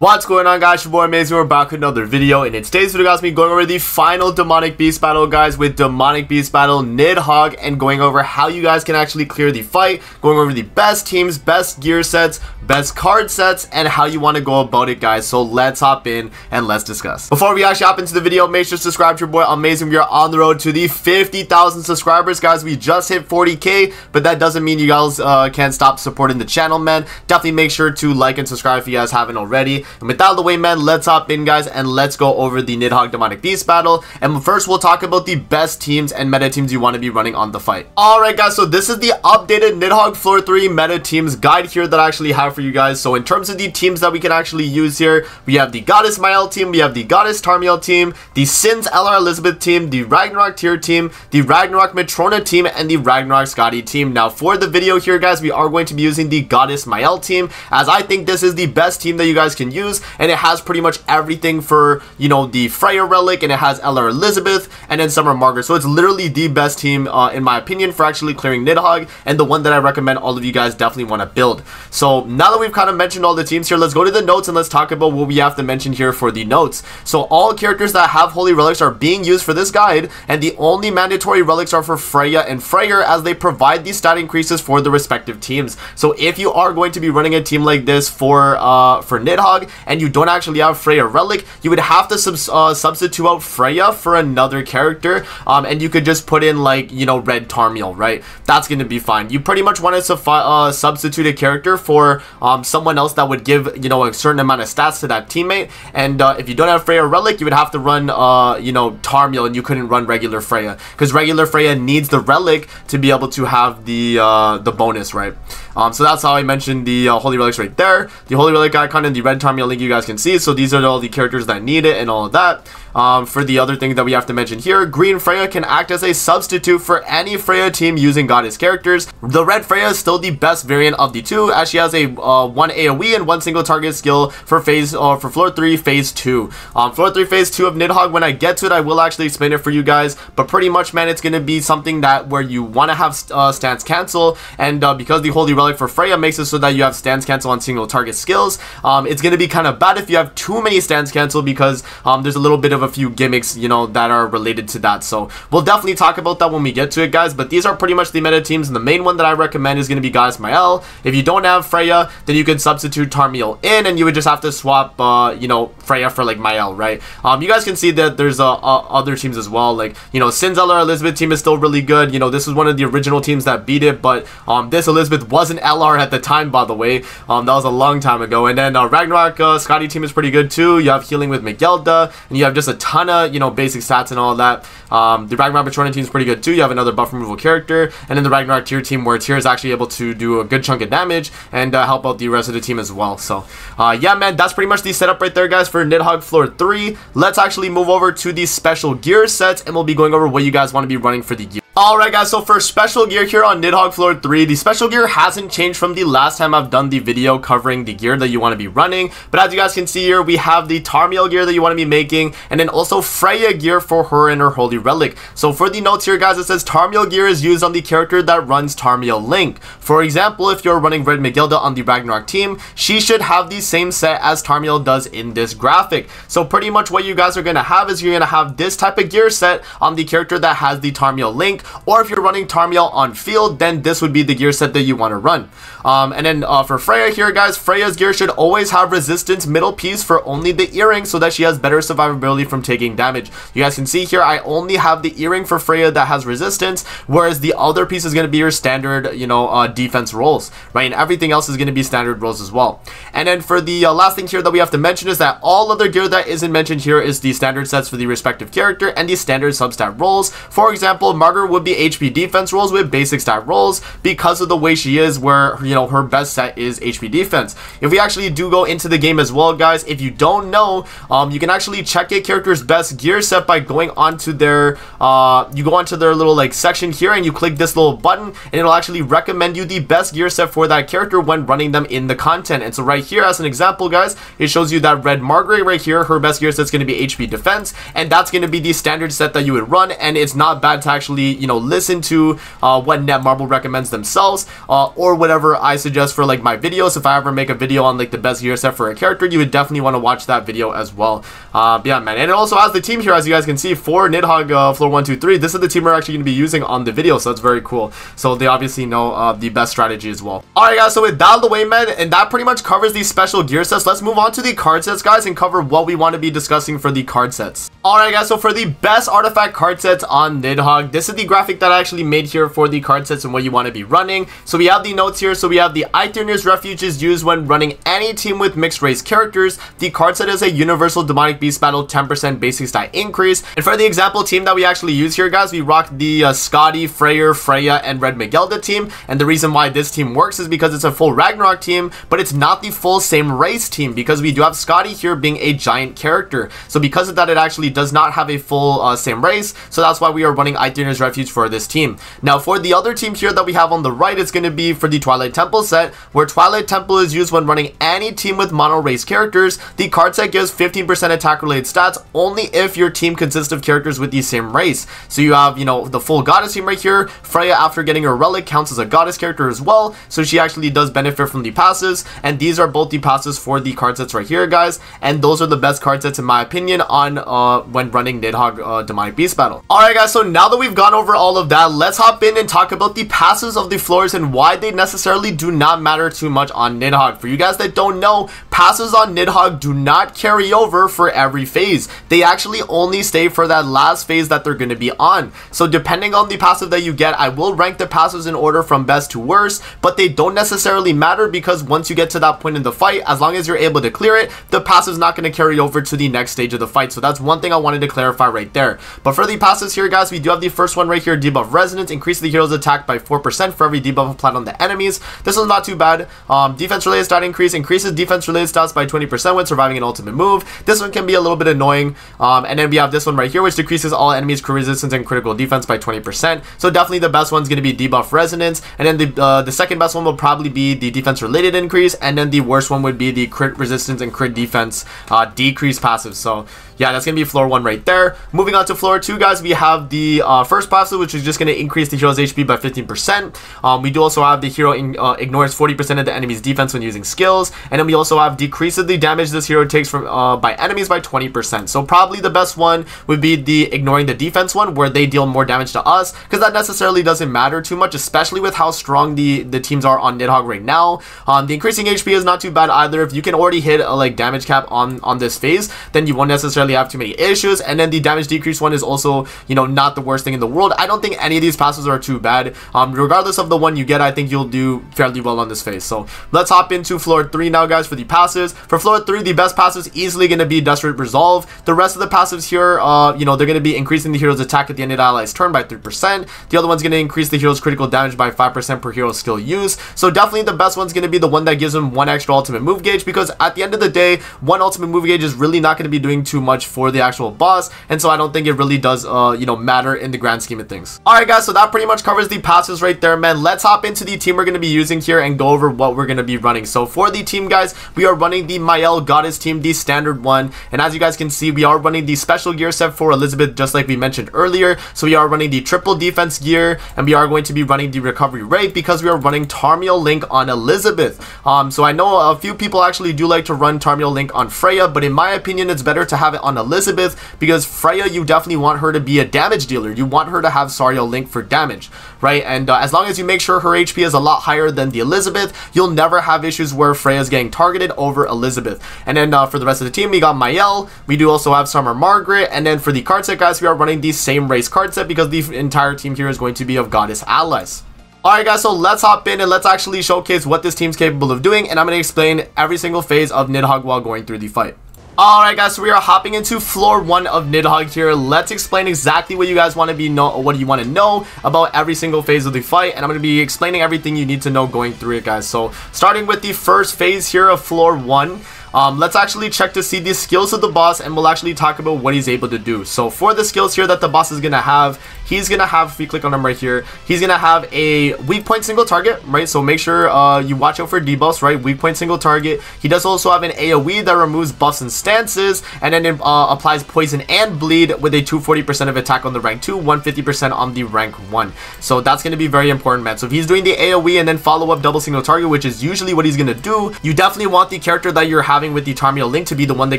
What's going on guys, your boy Amazing, we're back with another video, and in today's video guys, me going over the final Demonic Beast battle guys with Demonic Beast battle Nidhogg, and going over how you guys can actually clear the fight, going over the best teams, best gear sets, best card sets, and how you want to go about it guys, so let's hop in and let's discuss. Before we actually hop into the video, make sure to subscribe to your boy Amazing, we are on the road to the 50,000 subscribers guys, we just hit 40k, but that doesn't mean you guys uh, can't stop supporting the channel man, definitely make sure to like and subscribe if you guys haven't already. And with that the way, man, let's hop in, guys, and let's go over the Nidhogg Demonic Beast battle. And first, we'll talk about the best teams and meta teams you want to be running on the fight. Alright, guys, so this is the updated Nidhogg Floor 3 meta teams guide here that I actually have for you guys. So in terms of the teams that we can actually use here, we have the Goddess Mael team, we have the Goddess Tarmiel team, the Sins LR Elizabeth team, the Ragnarok Tyr team, the Ragnarok Matrona team, and the Ragnarok Skadi team. Now, for the video here, guys, we are going to be using the Goddess Mael team, as I think this is the best team that you guys can use, and it has pretty much everything for, you know, the Freya Relic, and it has LR Elizabeth, and then Summer Margaret. So it's literally the best team, uh, in my opinion, for actually clearing Nidhogg, and the one that I recommend all of you guys definitely want to build. So now that we've kind of mentioned all the teams here, let's go to the notes and let's talk about what we have to mention here for the notes. So all characters that have Holy Relics are being used for this guide, and the only mandatory relics are for Freya and Freyr as they provide these stat increases for the respective teams. So if you are going to be running a team like this for uh, for Nidhogg, and you don't actually have Freya Relic, you would have to sub uh, substitute out Freya for another character, um, and you could just put in like, you know, Red Tarmiel, right? That's going to be fine. You pretty much want to uh, substitute a character for um, someone else that would give, you know, a certain amount of stats to that teammate, and uh, if you don't have Freya Relic, you would have to run, uh, you know, Tarmiel, and you couldn't run regular Freya, because regular Freya needs the Relic to be able to have the, uh, the bonus, right? Um, so that's how I mentioned the uh, Holy Relics right there. The Holy Relic icon and the Red Tarmiel link you guys can see so these are all the characters that need it and all of that. Um, for the other thing that we have to mention here, Green Freya can act as a substitute for any Freya team using Goddess characters. The Red Freya is still the best variant of the two, as she has a uh, one AoE and one single target skill for phase uh, for floor three, phase two. Um, floor three, phase two of Nidhogg. When I get to it, I will actually explain it for you guys. But pretty much, man, it's gonna be something that where you want to have uh, stance cancel, and uh, because the Holy Relic for Freya makes it so that you have stance cancel on single target skills, um, it's gonna be kind of bad if you have too many stance cancel because um, there's a little bit of a few gimmicks, you know, that are related to that. So we'll definitely talk about that when we get to it, guys. But these are pretty much the meta teams. And the main one that I recommend is going to be Goddess Mael. If you don't have Freya, then you can substitute Tarmiel in and you would just have to swap, uh, you know, Freya for like Mael, right? Um, you guys can see that there's uh, uh, other teams as well. Like, you know, Sins LR Elizabeth team is still really good. You know, this is one of the original teams that beat it. But um, this Elizabeth wasn't LR at the time, by the way. Um, that was a long time ago. And then uh, Ragnarok uh, Skadi team is pretty good too. You have healing with Megellda, and you have just a ton of, you know, basic stats and all that. Um, the Ragnarok Matrona team is pretty good too. You have another buff removal character, and then the Ragnarok Tyr team where Tyr is actually able to do a good chunk of damage and uh, help out the rest of the team as well. So, uh, yeah, man, that's pretty much the setup right there, guys, for Nidhogg Floor 3. Let's actually move over to the special gear sets, and we'll be going over what you guys want to be running for the gear. Alright guys, so for special gear here on Nidhogg Floor 3, the special gear hasn't changed from the last time I've done the video covering the gear that you want to be running. But as you guys can see here, we have the Tarmiel gear that you want to be making, and then also Freya gear for her and her Holy Relic. So for the notes here guys, it says Tarmiel gear is used on the character that runs Tarmiel Link. For example, if you're running Red Megellda on the Ragnarok team, she should have the same set as Tarmiel does in this graphic. So pretty much what you guys are going to have is you're going to have this type of gear set on the character that has the Tarmiel Link, or if you're running Tarmiel on field, then this would be the gear set that you want to run. Um, and then uh, for Freya here, guys, Freya's gear should always have resistance middle piece for only the earring so that she has better survivability from taking damage. You guys can see here, I only have the earring for Freya that has resistance, whereas the other piece is going to be your standard, you know, uh, defense rolls, right? And everything else is going to be standard rolls as well. And then for the uh, last thing here that we have to mention is that all other gear that isn't mentioned here is the standard sets for the respective character and the standard substat rolls. For example, Margaret would be HP defense rolls with basic stat rolls because of the way she is where, you know, her best set is HP defense. If we actually do go into the game as well, guys, if you don't know, um, you can actually check a character's best gear set by going onto their, uh, you go onto their little like section here and you click this little button and it'll actually recommend you the best gear set for that character when running them in the content. And so right here, as an example, guys, it shows you that Red Margaret right here, her best gear set is going to be HP defense, and that's going to be the standard set that you would run, and it's not bad to actually, you know, listen to uh, what Netmarble recommends themselves uh, or whatever I suggest for like my videos. If I ever make a video on like the best gear set for a character, you would definitely want to watch that video as well. Uh, yeah, man. And it also has the team here, as you guys can see, for Nidhogg uh, Floor 123. This is the team we're actually going to be using on the video, so that's very cool. So they obviously know uh, the best strategy as well. Alright, guys, so with that out of the way, man, and that pretty much covers these special gear sets. Let's move on to the card sets, guys, and cover what we want to be discussing for the card sets. Alright guys, so for the best artifact card sets on Nidhogg, this is the graphic that I actually made here for the card sets and what you want to be running. So we have the notes here. So we have the Eithirnir's Refuge is used when running any team with mixed race characters. The card set is a universal demonic beast battle 10% basic stat increase. And for the example team that we actually use here, guys, we rock the uh, Skadi, Freyr, Freya, and Red Megellda team. And the reason why this team works is because it's a full Ragnarok team, but it's not the full same race team because we do have Skadi here being a giant character. So because of that, it actually does not have a full uh, same race, so that's why we are running Eithirnir's Refuge for this team. Now, for the other team here that we have on the right, it's going to be for the Twilight Temple set, where Twilight Temple is used when running any team with mono race characters. The card set gives 15% attack related stats only if your team consists of characters with the same race. So you have, you know, the full goddess team right here. Freya, after getting her relic, counts as a goddess character as well, so she actually does benefit from the passes, and these are both the passes for the card sets right here, guys, and those are the best card sets in my opinion on uh, when running Nidhogg uh, Demonic Beast Battle. Alright guys, so now that we've gone over all of that, let's hop in and talk about the passes of the floors and why they necessarily do not matter too much on Nidhogg. For you guys that don't know, passes on Nidhogg do not carry over for every phase. They actually only stay for that last phase that they're going to be on. So depending on the passive that you get, I will rank the passives in order from best to worst, but they don't necessarily matter because once you get to that point in the fight, as long as you're able to clear it, the passive is not going to carry over to the next stage of the fight. So that's one thing I wanted to clarify right there. But for the passes here, guys, we do have the first one right here, debuff resonance, increase the hero's attack by 4% for every debuff applied on the enemies. This is not too bad. Um, defense related stat increase, increases defense related stats by 20% when surviving an ultimate move. This one can be a little bit annoying. Um, and then we have this one right here, which decreases all enemies' crit resistance and critical defense by 20%. So definitely the best one's going to be debuff resonance. And then the, uh, the second best one will probably be the defense related increase. And then the worst one would be the crit resistance and crit defense uh, decrease passive. So yeah, that's going to be floor one right there. Moving on to floor two, guys, we have the uh, first passive, which is just going to increase the hero's HP by 15%. Um, we do also have the hero in, uh, ignores 40% of the enemy's defense when using skills. And then we also have decreases the damage this hero takes from uh, by enemies by 20%. So probably the best one would be the ignoring the defense one, where they deal more damage to us, because that necessarily doesn't matter too much, especially with how strong the, the teams are on Nidhogg right now. Um, the increasing HP is not too bad either. If you can already hit a like damage cap on, on this phase, then you won't necessarily have too many issues. And then the damage decrease one is also, you know, not the worst thing in the world. I don't think any of these passes are too bad. Um, regardless of the one you get, I think you'll do fairly well on this phase. So let's hop into floor three now, guys, for the passes. For floor three, the best passive is easily going to be Desperate Resolve. The rest of the passives here, uh, you know, they're going to be increasing the hero's attack at the end of the ally's turn by 3%. The other one's going to increase the hero's critical damage by 5% per hero skill use. So definitely the best one's going to be the one that gives him one extra ultimate move gauge because at the end of the day, one ultimate move gauge is really not going to be doing too much for the actual boss and so I don't think it really does uh you know matter in the grand scheme of things. All right guys so that pretty much covers the passes right there man. Let's hop into the team we're going to be using here and go over what we're going to be running. So for the team guys we are running the Mael goddess team the standard one and as you guys can see we are running the special gear set for Elizabeth just like we mentioned earlier. So we are running the triple defense gear and we are going to be running the recovery rate because we are running Tarmiel Link on Elizabeth. Um so I know a few people actually do like to run Tarmiel Link on Freya but in my opinion it's better to have it on Elizabeth Because Freya, you definitely want her to be a damage dealer. You want her to have Sariel Link for damage, right? And uh, as long as you make sure her HP is a lot higher than the Elizabeth, you'll never have issues where Freya's getting targeted over Elizabeth. And then uh, for the rest of the team, we got Mael. We do also have Summer Margaret. And then for the card set, guys, we are running the same race card set because the entire team here is going to be of Goddess allies. Alright guys, so let's hop in and let's actually showcase what this team's capable of doing and I'm going to explain every single phase of Nidhogg while going through the fight. Alright guys, so we are hopping into floor 1 of Nidhogg here. Let's explain exactly what you guys want to be know what you want to know about every single phase of the fight. And I'm going to be explaining everything you need to know going through it guys. So starting with the first phase here of floor 1. Um, let's actually check to see the skills of the boss and we'll actually talk about what he's able to do. So for the skills here that the boss is going to have, he's gonna have, if we click on him right here, he's gonna have a weak point single target, right? So make sure uh, you watch out for debuffs, right? Weak point single target. He does also have an AoE that removes buffs and stances, and then it uh, applies poison and bleed with a 240% of attack on the rank 2, 150% on the rank 1. So that's gonna be very important, man. So if he's doing the AoE and then follow up double single target, which is usually what he's gonna do, you definitely want the character that you're having with the Tarmiel Link to be the one that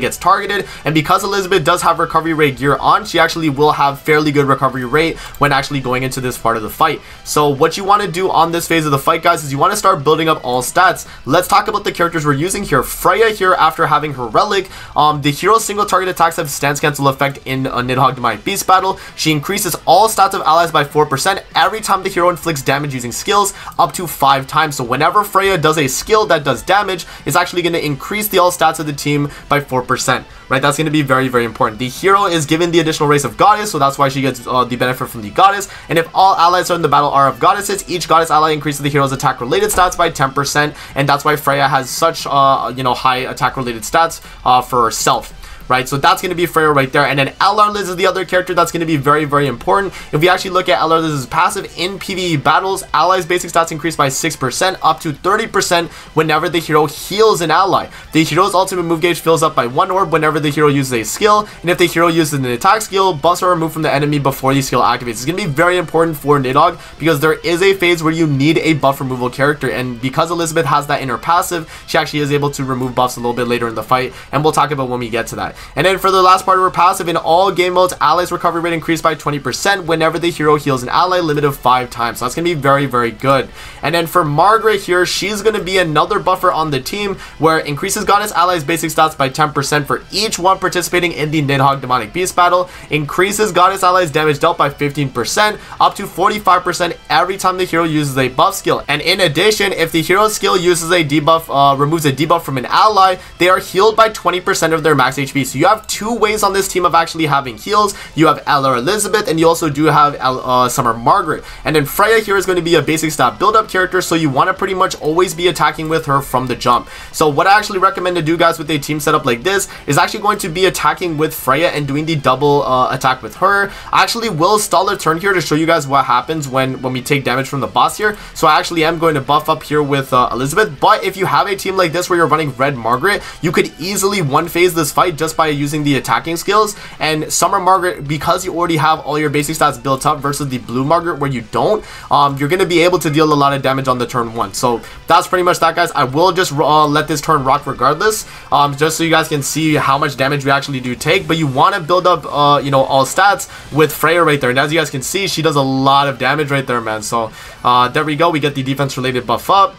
gets targeted. And because Elizabeth does have recovery rate gear on, she actually will have fairly good recovery rate when actually going into this part of the fight. So what you want to do on this phase of the fight, guys, is you want to start building up all stats. Let's talk about the characters we're using here. Freya here, after having her relic, um, the hero's single target attacks have stance cancel effect in a Nidhogg Demonic Beast battle. She increases all stats of allies by 4% every time the hero inflicts damage using skills up to 5 times. So whenever Freya does a skill that does damage, it's actually going to increase the all stats of the team by 4% right? That's going to be very, very important. The hero is given the additional race of goddess, so that's why she gets uh, the benefit from the goddess. And if all allies in the battle are of goddesses, each goddess ally increases the hero's attack related stats by 10%, and that's why Freya has such, uh, you know, high attack related stats uh, for herself right? So that's going to be Freya right there. And then LR Liz is the other character that's going to be very, very important. If we actually look at LR Liz's passive in PvE battles, allies basic stats increase by 6% up to 30% whenever the hero heals an ally. The hero's ultimate move gauge fills up by one orb whenever the hero uses a skill, and if the hero uses an attack skill, buffs are removed from the enemy before the skill activates. It's going to be very important for Nidhogg because there is a phase where you need a buff removal character, and because Elizabeth has that in her passive, she actually is able to remove buffs a little bit later in the fight, and we'll talk about when we get to that. And then for the last part of her passive, in all game modes, allies recovery rate increased by 20% whenever the hero heals an ally, limit of 5 times. So that's going to be very, very good. And then for Margaret here, she's going to be another buffer on the team where increases goddess allies basic stats by 10% for each one participating in the Nidhogg Demonic Beast battle, increases goddess allies damage dealt by 15%, up to 45% every time the hero uses a buff skill. And in addition, if the hero skill uses a debuff, uh, removes a debuff from an ally, they are healed by 20% of their max HP. So you have two ways on this team of actually having heals. You have LR Elizabeth, and you also do have uh, Summer Margaret. And then Freya here is going to be a basic stat build-up character, so you want to pretty much always be attacking with her from the jump. So what I actually recommend to do, guys, with a team setup like this is actually going to be attacking with Freya and doing the double uh, attack with her. I actually will stall a turn here to show you guys what happens when, when we take damage from the boss here. So I actually am going to buff up here with uh, Elizabeth. But if you have a team like this where you're running Red Margaret, you could easily one-phase this fight just by using the attacking skills. And Summer Margaret, because you already have all your basic stats built up versus the Blue Margaret where you don't, um, you're going to be able to deal a lot of damage on the turn one. So that's pretty much that, guys. I will just uh, let this turn rock regardless, um, just so you guys can see how much damage we actually do take. But you want to build up, uh, you know, all stats with Freya right there. And as you guys can see, she does a lot of damage right there, man. So uh, there we go. We get the defense-related buff up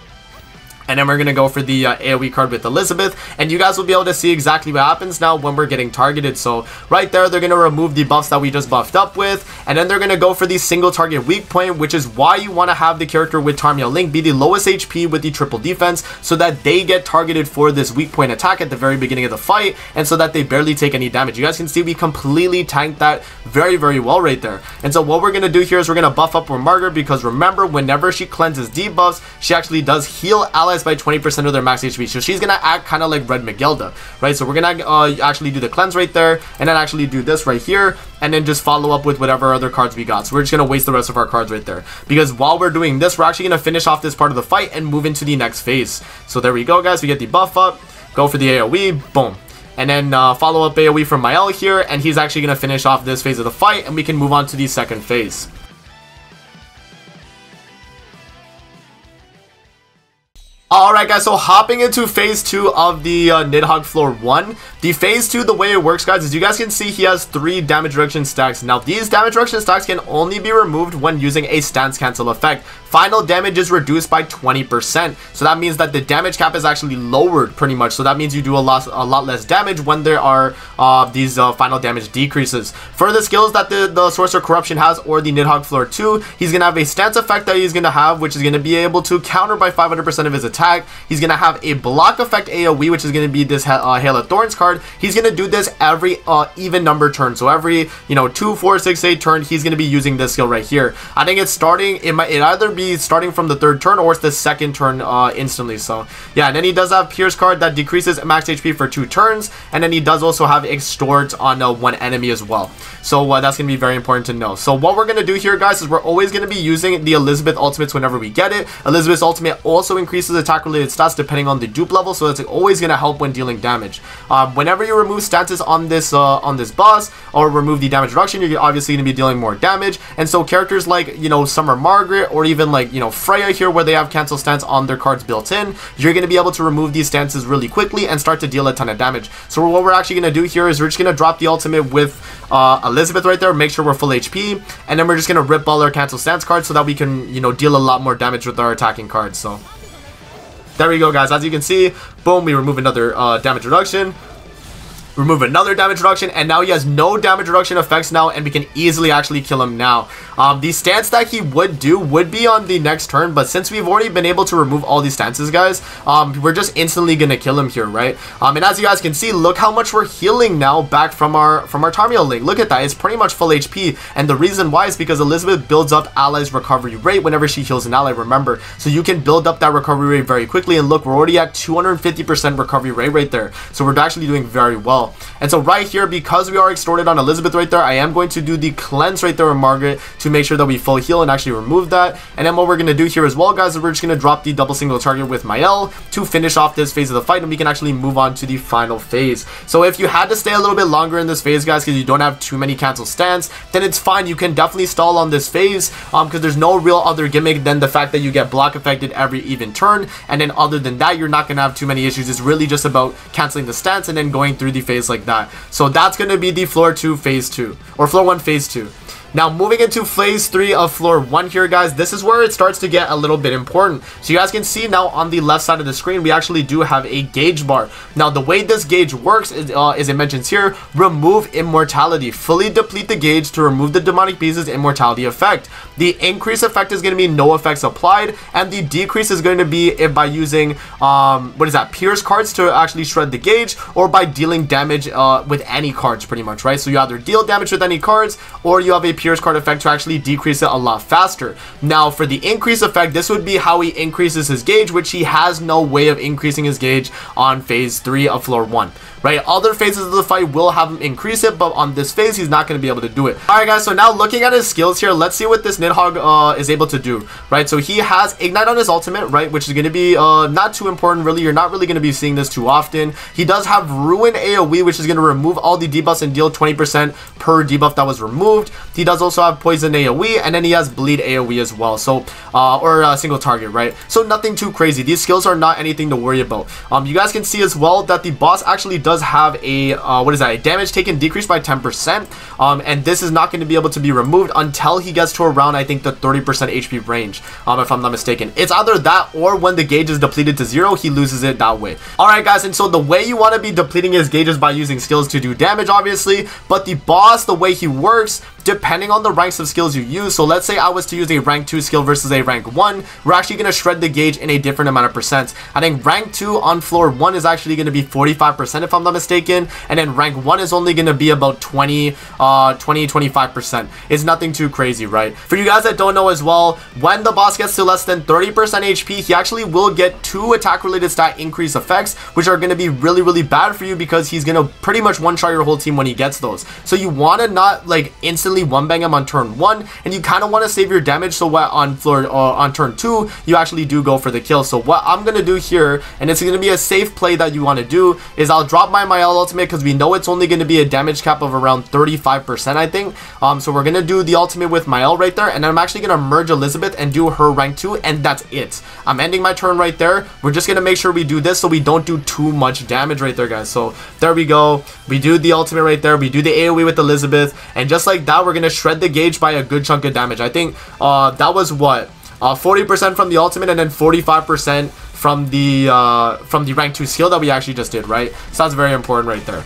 and then we're going to go for the uh, AoE card with Elizabeth, and you guys will be able to see exactly what happens now when we're getting targeted. So right there, they're going to remove the buffs that we just buffed up with, and then they're going to go for the single target weak point, which is why you want to have the character with Tarmiel Link be the lowest HP with the triple defense, so that they get targeted for this weak point attack at the very beginning of the fight, and so that they barely take any damage. You guys can see we completely tanked that very, very well right there. And so what we're going to do here is we're going to buff up with Margaret, because remember, whenever she cleanses debuffs, she actually does heal allies by 20% of their max HP. So she's gonna act kind of like Red Megellda, right? So we're gonna uh, actually do the cleanse right there, and then actually do this right here, and then just follow up with whatever other cards we got. So we're just gonna waste the rest of our cards right there. Because while we're doing this, we're actually gonna finish off this part of the fight and move into the next phase. So there we go, guys. We get the buff up, go for the AoE, boom. And then uh, follow up AoE from Mael here, and he's actually to finish off this phase of the fight, and we can move on to the second phase. Alright guys, so hopping into phase 2 of the uh, Nidhogg floor 1. The phase 2, the way it works guys, is you guys can see he has 3 damage reduction stacks. Now these damage reduction stacks can only be removed when using a stance cancel effect. Final damage is reduced by 20%. So that means that the damage cap is actually lowered pretty much. So that means you do a lot, a lot less damage when there are uh, these uh, final damage decreases. For the skills that the, the Sorcerer Corruption has or the Nidhogg floor 2, he's going to have a stance effect that he's going to have, which is going to be able to counter by 500% of his attack attack. He's going to have a block effect AoE, which is going to be this uh, Hail of Thorns card. He's going to do this every uh, even number turn. So every, you know, 2, 4, 6, 8 turn, he's going to be using this skill right here. I think it's starting, it might it either be starting from the third turn or it's the second turn uh, instantly. So yeah, and then he does have Pierce card that decreases max HP for two turns. And then he does also have Extort on uh, one enemy as well. So uh, that's going to be very important to know. So what we're going to do here, guys, is we're always going to be using the Elizabeth ultimates whenever we get it. Elizabeth's ultimate also increases attack related stats depending on the dupe level, so it's always going to help when dealing damage. Um, whenever you remove stances on this uh, on this boss or remove the damage reduction, you're obviously going to be dealing more damage. And so characters like, you know, Summer Margaret or even like, you know, Freya here where they have cancel stance on their cards built in, you're going to be able to remove these stances really quickly and start to deal a ton of damage. So what we're actually going to do here is we're just going to drop the ultimate with uh, Elizabeth right there, make sure we're full HP, and then we're just going to rip all our cancel stance cards so that we can, you know, deal a lot more damage with our attacking cards. So there we go, guys. As you can see, boom, we remove another uh, damage reduction remove another damage reduction, and now he has no damage reduction effects now, and we can easily actually kill him now. Um, the stance that he would do would be on the next turn, but since we've already been able to remove all these stances, guys, um, we're just instantly gonna kill him here, right? Um, and as you guys can see, look how much we're healing now back from our from our Tarmiel link. Look at that, it's pretty much full HP, and the reason why is because Elizabeth builds up allies recovery rate whenever she heals an ally, remember? So you can build up that recovery rate very quickly, and look, we're already at 250% recovery rate right there, so we're actually doing very well. And so right here, because we are extorted on Elizabeth right there, I am going to do the cleanse right there on Margaret to make sure that we full heal and actually remove that. And then what we're going to do here as well, guys, is we're just going to drop the double single target with Mael to finish off this phase of the fight, and we can actually move on to the final phase. So if you had to stay a little bit longer in this phase, guys, because you don't have too many cancel stance, then it's fine. You can definitely stall on this phase um, because there's no real other gimmick than the fact that you get block affected every even turn. And then other than that, you're not going to have too many issues. It's really just about canceling the stance and then going through the phase like that. So that's going to be the floor 2 phase 2 or floor 1 phase 2. Now, moving into phase 3 of floor 1 here, guys, this is where it starts to get a little bit important. So you guys can see now on the left side of the screen, we actually do have a gauge bar. Now, the way this gauge works, is, uh, as it mentions here, remove immortality. Fully deplete the gauge to remove the demonic beast's immortality effect. The increase effect is going to be no effects applied, and the decrease is going to be by using, um, what is that, pierce cards to actually shred the gauge, or by dealing damage uh, with any cards, pretty much, right? So you either deal damage with any cards, or you have a Pierce card effect to actually decrease it a lot faster. Now, for the increase effect, this would be how he increases his gauge, which he has no way of increasing his gauge on phase 3 of floor 1 right? Other phases of the fight will have him increase it, but on this phase, he's not going to be able to do it. All right, guys, so now looking at his skills here, let's see what this Nidhogg uh, is able to do, right? So he has Ignite on his ultimate, right? Which is going to be uh, not too important, really. You're not really going to be seeing this too often. He does have Ruin AoE, which is going to remove all the debuffs and deal 20% per debuff that was removed. He does also have Poison AoE, and then he has Bleed AoE as well. So, uh, or a single target, right? So nothing too crazy. These skills are not anything to worry about. Um, you guys can see as well that the boss actually does does have a, uh, what is that, a damage taken decreased by 10%, um, and this is not going to be able to be removed until he gets to around, I think, the 30% HP range, um, if I'm not mistaken. It's either that or when the gauge is depleted to zero, he loses it that way. Alright guys, and so the way you want to be depleting his gauges by using skills to do damage, obviously, but the boss, the way he works, depending on the ranks of skills you use. So let's say I was to use a rank 2 skill versus a rank 1, we're actually going to shred the gauge in a different amount of percent. I think rank 2 on floor 1 is actually going to be 45% if I'm not mistaken, and then rank 1 is only going to be about 20, uh, 20, 25%. It's nothing too crazy, right? For you guys that don't know as well, when the boss gets to less than 30% HP, he actually will get two attack related stat increase effects, which are going to be really, really bad for you because he's going to pretty much one-shot your whole team when he gets those. So you want to not like instantly instantly one bang him on turn one, and you kind of want to save your damage so what on floor uh, on turn two you actually do go for the kill. So what I'm gonna do here, and it's gonna be a safe play that you want to do, is I'll drop my Mael ultimate because we know it's only gonna be a damage cap of around 35%, I think. Um, so we're gonna do the ultimate with Mael right there, and I'm actually gonna merge Elizabeth and do her rank two, and that's it. I'm ending my turn right there. We're just gonna make sure we do this so we don't do too much damage right there, guys. So there we go. We do the ultimate right there. We do the AoE with Elizabeth, and just like that, we're going to shred the gauge by a good chunk of damage. I think uh, that was what? 40% uh, from the ultimate and then 45% from the uh, from the rank 2 skill that we actually just did, right? So that's very important right there.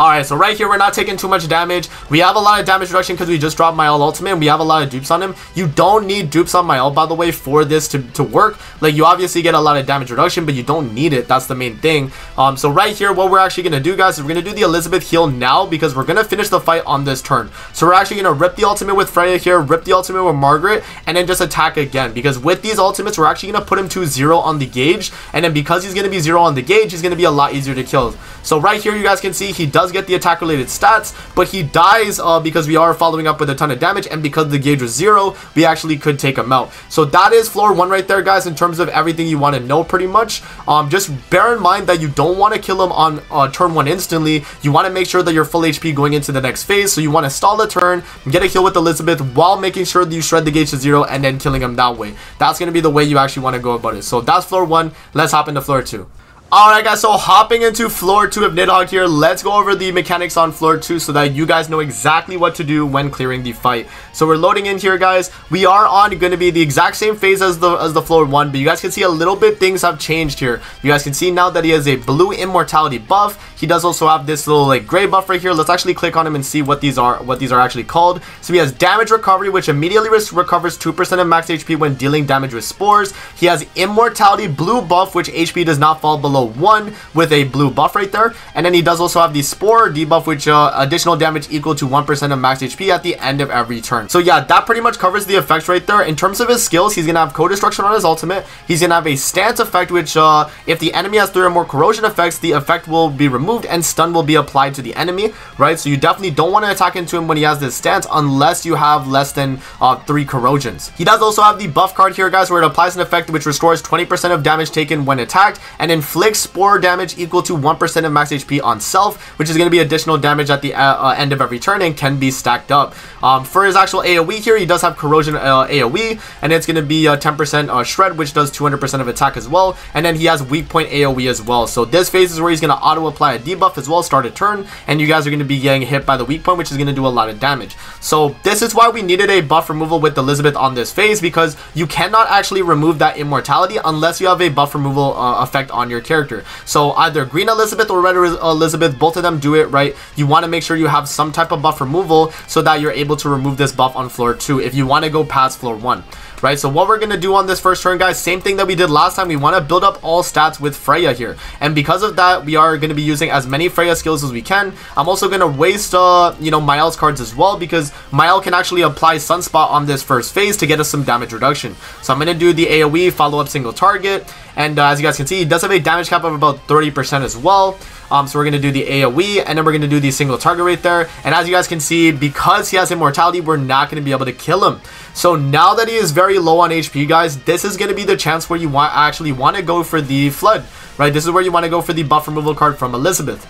Alright, so right here, we're not taking too much damage. We have a lot of damage reduction because we just dropped Mael ultimate. And we have a lot of dupes on him. You don't need dupes on Mael, by the way, for this to, to work. Like, you obviously get a lot of damage reduction, but you don't need it. That's the main thing. Um, So right here, what we're actually going to do, guys, is we're going to do the Elizabeth heal now because we're going to finish the fight on this turn. So we're actually going to rip the ultimate with Freya here, rip the ultimate with Margaret, and then just attack again. Because with these ultimates, we're actually going to put him to zero on the gauge. And then because he's going to be zero on the gauge, he's going to be a lot easier to kill. So right here, you guys can see he does get the attack related stats, but he dies uh, because we are following up with a ton of damage, and because the gauge was zero, we actually could take him out. So that is floor one right there, guys, in terms of everything you want to know pretty much. Um, just bear in mind that you don't want to kill him on uh, turn one instantly. You want to make sure that you're full HP going into the next phase, so you want to stall the turn, get a heal with Elizabeth while making sure that you shred the gauge to zero and then killing him that way. That's going to be the way you actually want to go about it. So that's floor one. Let's hop into floor two. Alright guys, so hopping into floor 2 of Nidhogg here, let's go over the mechanics on floor 2 so that you guys know exactly what to do when clearing the fight. So we're loading in here guys, we are on going to be the exact same phase as the as the floor 1, but you guys can see a little bit things have changed here. You guys can see now that he has a blue immortality buff, he does also have this little like gray buff right here. Let's actually click on him and see what these are what these are actually called. So he has damage recovery which immediately recovers 2% of max HP when dealing damage with spores. He has immortality blue buff which HP does not fall below below 1 with a blue buff right there. And then he does also have the Spore debuff, which uh, additional damage equal to 1% of max HP at the end of every turn. So yeah, that pretty much covers the effects right there. In terms of his skills, he's going to have Co-Destruction on his ultimate. He's going to have a Stance effect, which uh, if the enemy has 3 or more corrosion effects, the effect will be removed and stun will be applied to the enemy, right? So you definitely don't want to attack into him when he has this stance unless you have less than uh, 3 corrosions. He does also have the buff card here, guys, where it applies an effect which restores 20% of damage taken when attacked and inflicts spore damage equal to 1% of max HP on self, which is going to be additional damage at the uh, uh, end of every turn and can be stacked up. Um, for his actual AoE here, he does have corrosion uh, AoE, and it's going to be 10% uh, shred, which does 200% of attack as well, and then he has weak point AoE as well. So this phase is where he's going to auto apply a debuff as well, start a turn, and you guys are going to be getting hit by the weak point, which is going to do a lot of damage. So this is why we needed a buff removal with Elizabeth on this phase, because you cannot actually remove that immortality unless you have a buff removal uh, effect on your character character. So either Green Elizabeth or Red Elizabeth, both of them do it, right? You want to make sure you have some type of buff removal so that you're able to remove this buff on floor 2 if you want to go past floor 1 right? So what we're going to do on this first turn, guys, same thing that we did last time. We want to build up all stats with Freya here. And because of that, we are going to be using as many Freya skills as we can. I'm also going to waste, uh, you know, Mael's cards as well because Mayel can actually apply Sunspot on this first phase to get us some damage reduction. So I'm going to do the AoE, follow up single target. And uh, as you guys can see, he does have a damage cap of about 30% as well. Um, so we're going to do the AoE, and then we're going to do the single target right there. And as you guys can see, because he has immortality, we're not going to be able to kill him. So now that he is very low on HP, guys, this is going to be the chance where you want actually want to go for the Flood, right? This is where you want to go for the buff removal card from Elizabeth.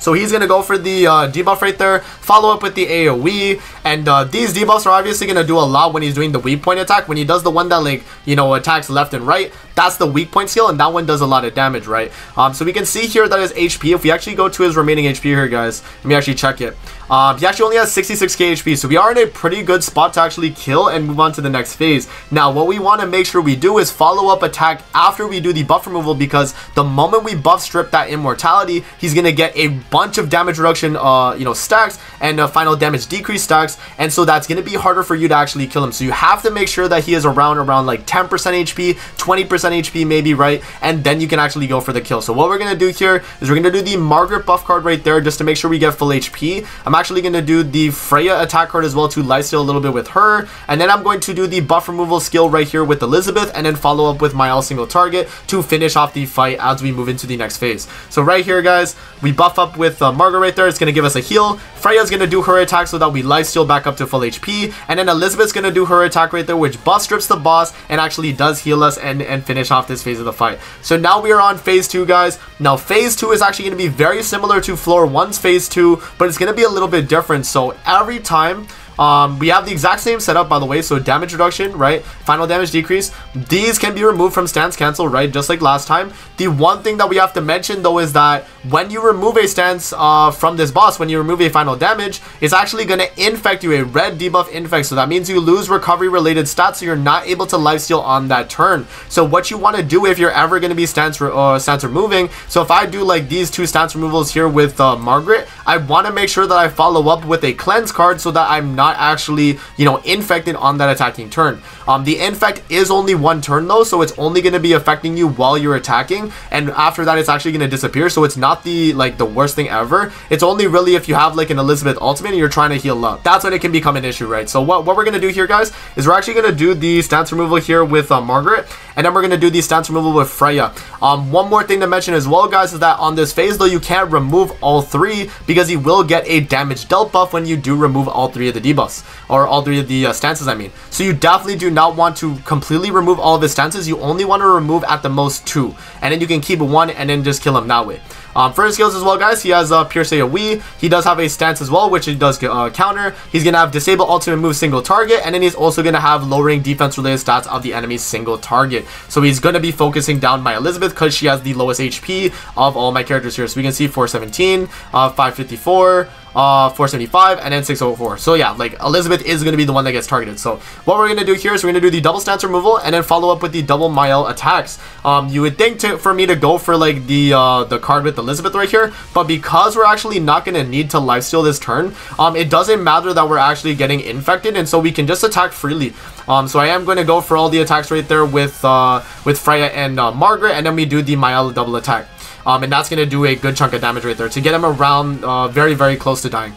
So he's going to go for the uh, debuff right there, follow up with the AoE, and uh, these debuffs are obviously going to do a lot when he's doing the weak point attack. When he does the one that, like, you know, attacks left and right, that's the weak point skill, and that one does a lot of damage, right? Um, so we can see here that his HP, if we actually go to his remaining HP here, guys, let me actually check it. Um, he actually only has 66k HP, so we are in a pretty good spot to actually kill and move on to the next phase. Now, what we want to make sure we do is follow up attack after we do the buff removal, because the moment we buff strip that immortality, he's going to get a bunch of damage reduction, uh, you know, stacks, and uh, final damage decrease stacks, and so that's going to be harder for you to actually kill him. So you have to make sure that he is around, around like 10% HP, 20% HP maybe, right? And then you can actually go for the kill. So what we're going to do here is we're going to do the Margaret buff card right there just to make sure we get full HP. I'm actually going to do the Freya attack card as well to lifesteal a little bit with her. And then I'm going to do the buff removal skill right here with Elizabeth and then follow up with my all single target to finish off the fight as we move into the next phase. So right here, guys, we buff up with uh, Margaret right there. It's going to give us a heal. Freya's going to do her attack so that we lifesteal back up to full HP. And then Elizabeth's going to do her attack right there, which buff strips the boss and actually does heal us and, and finish off this phase of the fight. So now we are on phase 2, guys. Now, phase 2 is actually going to be very similar to floor 1's phase 2, but it's going to be a little bit different. So every time Um, we have the exact same setup, by the way. So damage reduction, right? Final damage decrease. These can be removed from stance cancel, right? Just like last time. The one thing that we have to mention, though, is that when you remove a stance uh, from this boss, when you remove a final damage, it's actually going to infect you, a red debuff infect. So that means you lose recovery-related stats, so you're not able to lifesteal on that turn. So what you want to do if you're ever going to be stance, re uh, stance removing, so if I do like these two stance removals here with uh, Margaret, I want to make sure that I follow up with a cleanse card so that I'm not actually, you know, infected on that attacking turn. Um, the infect is only one turn though, so it's only going to be affecting you while you're attacking, and after that it's actually going to disappear, so it's not the, like, the worst thing ever. It's only really if you have, like, an Elizabeth ultimate and you're trying to heal up. That's when it can become an issue, right? So what, what we're going to do here, guys, is we're actually going to do the stance removal here with uh, Margaret, and then we're going to do the stance removal with Freya. Um, one more thing to mention as well, guys, is that on this phase, though, you can't remove all three because you will get a damage dealt buff when you do remove all three of the debuffs, or all three of the uh, stances, I mean. So you definitely do not want to completely remove all of his stances. You only want to remove at the most two, and then you can keep one and then just kill him that way. Um, for his skills as well, guys, he has uh, Pierce AoE. He does have a stance as well, which he does uh, counter. He's going to have Disable Ultimate Move Single Target, and then he's also going to have lowering defense-related stats of the enemy's single target. So he's going to be focusing down my Elizabeth because she has the lowest HP of all my characters here. So we can see 417, uh, 554, uh, 475, and then 604. So yeah, like Elizabeth is going to be the one that gets targeted. So what we're going to do here is we're going to do the double stance removal and then follow up with the double Mael attacks. Um, you would think to, for me to go for like the uh, the card with Elizabeth right here, but because we're actually not going to need to lifesteal this turn, um, it doesn't matter that we're actually getting infected, and so we can just attack freely. Um, so I am going to go for all the attacks right there with uh, with Freya and uh, Margaret, and then we do the Mael double attack. Um, and that's going to do a good chunk of damage right there to get him around uh, very, very close to dying.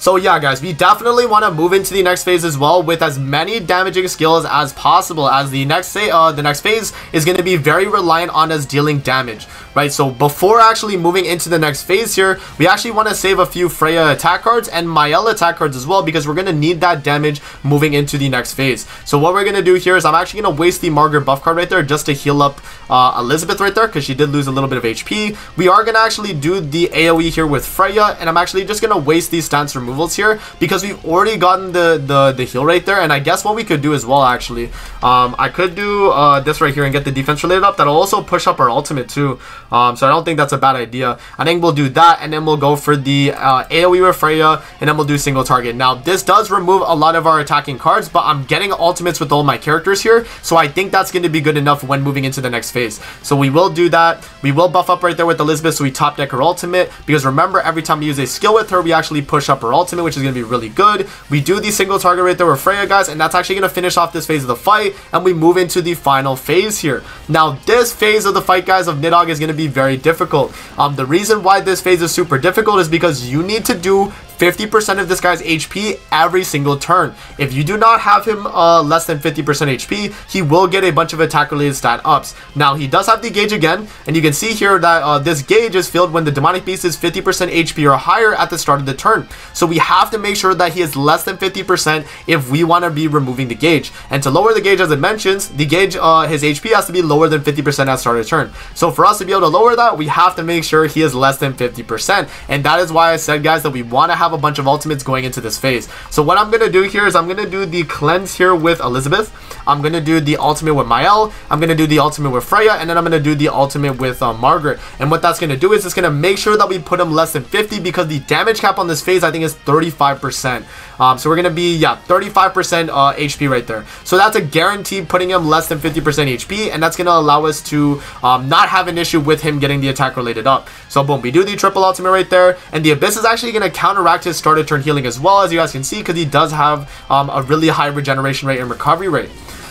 So yeah, guys, we definitely want to move into the next phase as well with as many damaging skills as possible as the next say uh, the next phase is going to be very reliant on us dealing damage, right? So before actually moving into the next phase here, we actually want to save a few Freya attack cards and Mael attack cards as well because we're going to need that damage moving into the next phase. So what we're going to do here is I'm actually going to waste the Margaret buff card right there just to heal up uh, Elizabeth right there because she did lose a little bit of HP. We are going to actually do the AoE here with Freya and I'm actually just going to waste these stance removal removals here because we've already gotten the, the, the heal right there. And I guess what we could do as well, actually, um, I could do uh, this right here and get the defense related up. That'll also push up our ultimate too. Um, so I don't think that's a bad idea. I think we'll do that and then we'll go for the uh, AoE with Freya and then we'll do single target. Now, this does remove a lot of our attacking cards, but I'm getting ultimates with all my characters here. So I think that's going to be good enough when moving into the next phase. So we will do that. We will buff up right there with Elizabeth so we top deck her ultimate because remember, every time we use a skill with her, we actually push up her ultimate, which is going to be really good. We do the single target right there with Freya, guys, and that's actually going to finish off this phase of the fight, and we move into the final phase here. Now, this phase of the fight, guys, of Nidhogg is going to be very difficult. Um, the reason why this phase is super difficult is because you need to do 50% of this guy's HP every single turn. If you do not have him uh, less than 50% HP, he will get a bunch of attack related stat ups. Now, he does have the gauge again, and you can see here that uh, this gauge is filled when the demonic beast is 50% HP or higher at the start of the turn. So we have to make sure that he is less than 50% if we want to be removing the gauge. And to lower the gauge, as it mentions, the gauge, uh, his HP has to be lower than 50% at start of turn. So for us to be able to lower that, we have to make sure he is less than 50%. And that is why I said, guys, that we want to have have a bunch of ultimates going into this phase. So what I'm going to do here is I'm going to do the cleanse here with Elizabeth. I'm going to do the ultimate with Mael. I'm going to do the ultimate with Freya. And then I'm going to do the ultimate with uh, Margaret. And what that's going to do is it's going to make sure that we put him less than 50 because the damage cap on this phase I think is 35%. Um, so we're going to be, yeah, 35% uh, HP right there. So that's a guarantee putting him less than 50% HP. And that's going to allow us to um, not have an issue with him getting the attack related up. So boom, we do the triple ultimate right there. And the Abyss is actually going to counteract his started turn healing as well, as you guys can see, because he does have um, a really high regeneration rate and recovery rate.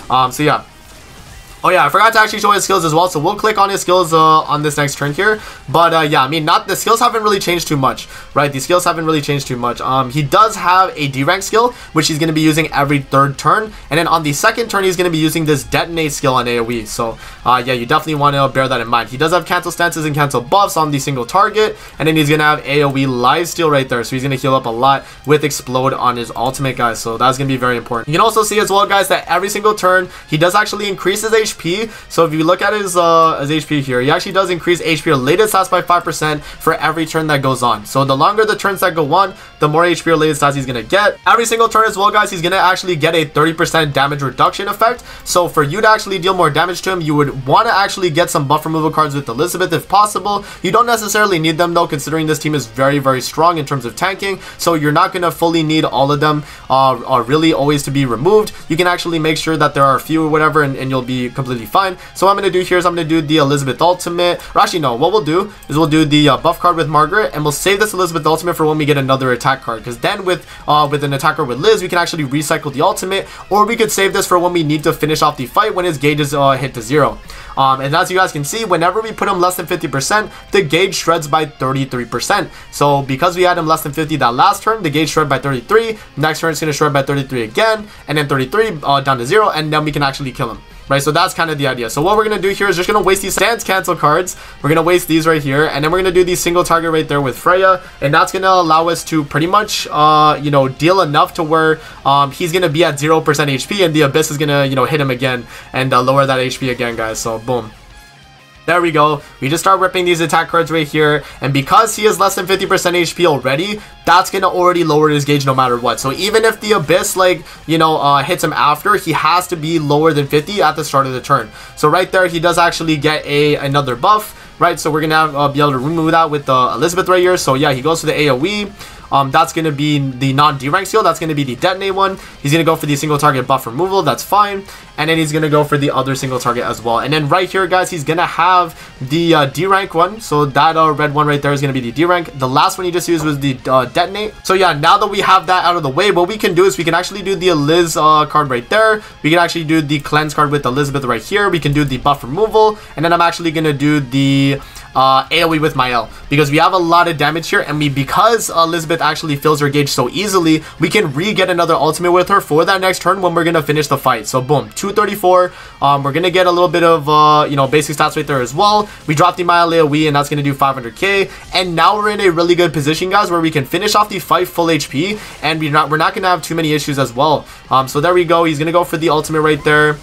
Um, so yeah, Oh yeah, I forgot to actually show his skills as well, so we'll click on his skills uh, on this next turn here. But uh, yeah, I mean, not the skills haven't really changed too much, right? The skills haven't really changed too much. Um, he does have a D rank skill, which he's going to be using every third turn, and then on the second turn, he's going to be using this detonate skill on AOE. So uh, yeah, you definitely want to bear that in mind. He does have cancel stances and cancel buffs on the single target, and then he's going to have AOE lifesteal right there, so he's going to heal up a lot with explode on his ultimate, guys. So that's going to be very important. You can also see as well, guys, that every single turn, he does actually increase his HP. So if you look at his uh, his HP here, he actually does increase HP related stats by 5% for every turn that goes on. So the longer the turns that go on, the more HP related stats he's going to get. Every single turn as well, guys, he's going to actually get a 30% damage reduction effect. So for you to actually deal more damage to him, you would want to actually get some buff removal cards with Elizabeth if possible. You don't necessarily need them though, considering this team is very, very strong in terms of tanking. So you're not going to fully need all of them uh, are really always to be removed. You can actually make sure that there are a few or whatever and, and you'll be completely fine. So what I'm going to do here is I'm going to do the Elizabeth Ultimate. Or actually, no, what we'll do is we'll do the uh, buff card with Margaret and we'll save this Elizabeth Ultimate for when we get another attack card. Because then with, uh, with an attacker with Liz, we can actually recycle the Ultimate or we could save this for when we need to finish off the fight when his gauge is uh, hit to zero. Um, and as you guys can see, whenever we put him less than 50%, the gauge shreds by 33%. So because we had him less than 50 that last turn, the gauge shred by 33. Next turn, it's going to shred by 33 again, and then 33 uh, down to zero, and then we can actually kill him right? So that's kind of the idea. So what we're going to do here is just going to waste these stance cancel cards. We're going to waste these right here. And then we're going to do the single target right there with Freya. And that's going to allow us to pretty much, uh, you know, deal enough to where um, he's going to be at 0% HP. And the Abyss is going to, you know, hit him again and uh, lower that HP again, guys. So boom. There we go. We just start ripping these attack cards right here. And because he is less than 50% HP already, that's going to already lower his gauge no matter what. So even if the Abyss, like, you know, uh, hits him after, he has to be lower than 50 at the start of the turn. So right there, he does actually get a another buff, right? So we're going to uh, be able to remove that with uh, Elizabeth right here. So yeah, he goes to the AoE. Um, that's going to be the non-D-rank skill. That's going to be the detonate one. He's going to go for the single target buff removal. That's fine. And then he's going to go for the other single target as well. And then right here, guys, he's going to have the uh, D-rank one. So that uh, red one right there is going to be the D-rank. The last one he just used was the uh, detonate. So yeah, now that we have that out of the way, what we can do is we can actually do the Liz uh, card right there. We can actually do the cleanse card with Elizabeth right here. We can do the buff removal. And then I'm actually going to do the uh, AoE with Mael because we have a lot of damage here and we because Elizabeth actually fills her gauge so easily we can re-get another ultimate with her for that next turn when we're gonna finish the fight. So boom 234 um, we're gonna get a little bit of uh, you know basic stats right there as well. We drop the Mael AoE and that's gonna do 500k and now we're in a really good position guys where we can finish off the fight full HP and we're not we're not gonna have too many issues as well. Um, so there we go he's gonna go for the ultimate right there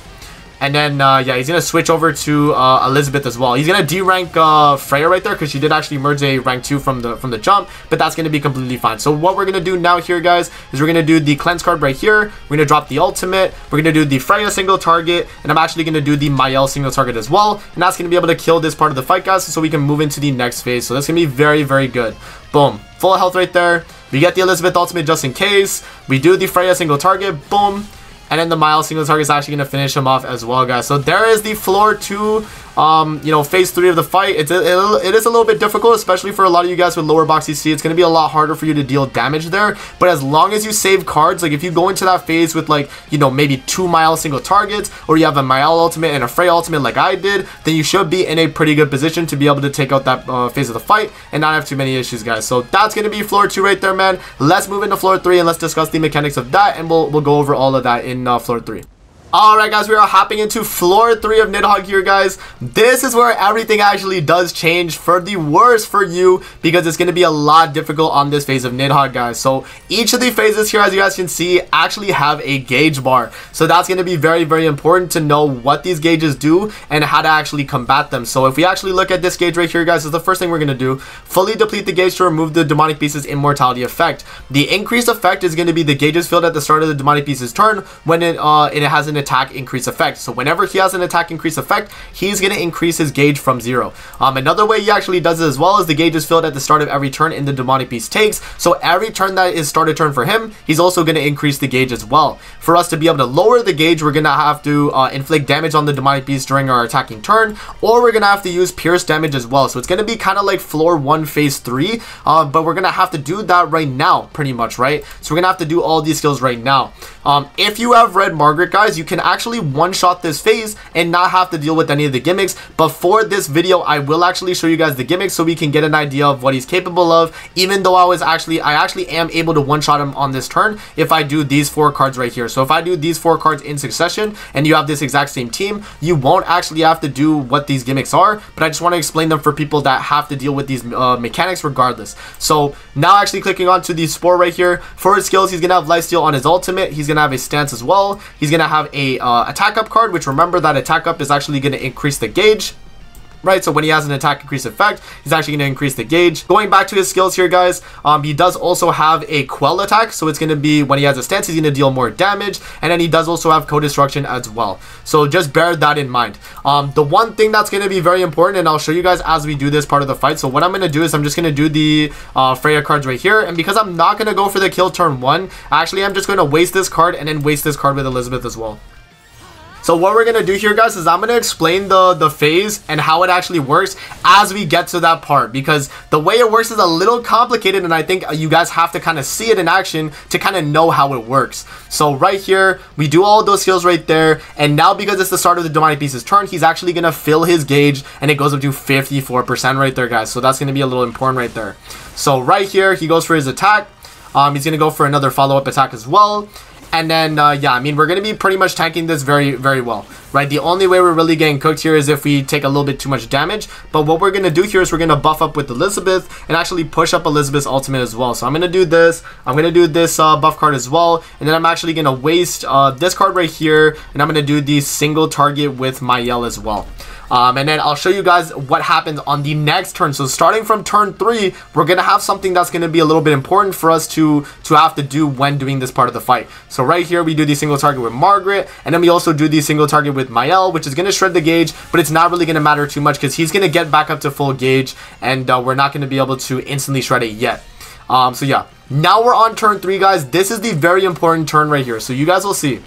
and then, uh, yeah, he's going to switch over to uh, Elizabeth as well. He's going to D-rank uh, Freya right there because she did actually merge a rank 2 from the from the jump, but that's going to be completely fine. So what we're going to do now here, guys, is we're going to do the cleanse card right here. We're going to drop the ultimate. We're going to do the Freya single target, and I'm actually going to do the Mael single target as well. And that's going to be able to kill this part of the fight, guys, so we can move into the next phase. So that's going to be very, very good. Boom. Full health right there. We get the Elizabeth ultimate just in case. We do the Freya single target. Boom. And then the Mael's single target is actually going to finish him off as well, guys. So there is the floor two um, you know, phase three of the fight, it's a, it, it is a little bit difficult, especially for a lot of you guys with lower box EC. It's going to be a lot harder for you to deal damage there. But as long as you save cards, like if you go into that phase with like, you know, maybe two Mael single targets, or you have a Mael ultimate and a Frey ultimate like I did, then you should be in a pretty good position to be able to take out that uh, phase of the fight and not have too many issues, guys. So that's going to be floor two right there, man. Let's move into floor three and let's discuss the mechanics of that, and we'll, we'll go over all of that in uh, floor three. Alright guys, we are hopping into floor 3 of Nidhogg here guys. This is where everything actually does change for the worse for you because it's going to be a lot difficult on this phase of Nidhogg guys. So each of the phases here as you guys can see actually have a gauge bar. So that's going to be very very important to know what these gauges do and how to actually combat them. So if we actually look at this gauge right here guys, is the first thing we're going to do. Fully deplete the gauge to remove the demonic beast's immortality effect. The increased effect is going to be the gauges filled at the start of the demonic beast's turn when it, uh, it has an attack increase effect. So whenever he has an attack increase effect, he's going to increase his gauge from zero. Um, another way he actually does it as well is the gauge is filled at the start of every turn in the demonic beast takes. So every turn that is started turn for him, he's also going to increase the gauge as well. For us to be able to lower the gauge, we're going to have to uh, inflict damage on the demonic beast during our attacking turn, or we're going to have to use pierce damage as well. So it's going to be kind of like floor one, phase three, uh, but we're going to have to do that right now, pretty much, right? So we're going to have to do all these skills right now. Um, if you have red Margaret, guys, you can actually one-shot this phase and not have to deal with any of the gimmicks. But for this video, I will actually show you guys the gimmicks so we can get an idea of what he's capable of. Even though I was actually, I actually am able to one-shot him on this turn if I do these four cards right here. So if I do these four cards in succession and you have this exact same team, you won't actually have to do what these gimmicks are. But I just want to explain them for people that have to deal with these uh, mechanics regardless. So now actually clicking onto the spore right here. For his skills, he's going to have lifesteal on his ultimate. He's going to have a stance as well. He's going to have a uh, attack up card, which remember that attack up is actually going to increase the gauge right? So when he has an attack increase effect, he's actually going to increase the gauge. Going back to his skills here, guys, um, he does also have a Quell attack. So it's going to be, when he has a stance, he's going to deal more damage. And then he does also have Co-Destruction as well. So just bear that in mind. Um, the one thing that's going to be very important, and I'll show you guys as we do this part of the fight. So what I'm going to do is I'm just going to do the uh, Freya cards right here. And because I'm not going to go for the kill turn one, actually, I'm just going to waste this card and then waste this card with Elizabeth as well. So what we're going to do here, guys, is I'm going to explain the, the phase and how it actually works as we get to that part. Because the way it works is a little complicated, and I think you guys have to kind of see it in action to kind of know how it works. So right here, we do all those skills right there. And now because it's the start of the Demonic Beast's turn, he's actually going to fill his gauge, and it goes up to 54% right there, guys. So that's going to be a little important right there. So right here, he goes for his attack. Um, he's going to go for another follow-up attack as well. And then, uh, yeah, I mean, we're going to be pretty much tanking this very, very well, right? The only way we're really getting cooked here is if we take a little bit too much damage. But what we're going to do here is we're going to buff up with Elizabeth and actually push up Elizabeth's ultimate as well. So I'm going to do this. I'm going to do this uh, buff card as well. And then I'm actually going to waste uh, this card right here. And I'm going to do the single target with Mael as well. Um, and then I'll show you guys what happens on the next turn. So starting from turn three, we're to have something that's to be a little bit important for us to, to have to do when doing this part of the fight. So right here, we do the single target with Margaret, and then we also do the single target with Mael, which is going to shred the gauge, but it's not really going to matter too much because he's going to get back up to full gauge, and uh, we're not going to be able to instantly shred it yet. Um, so yeah, now we're on turn three, guys. This is the very important turn right here. So you guys will see.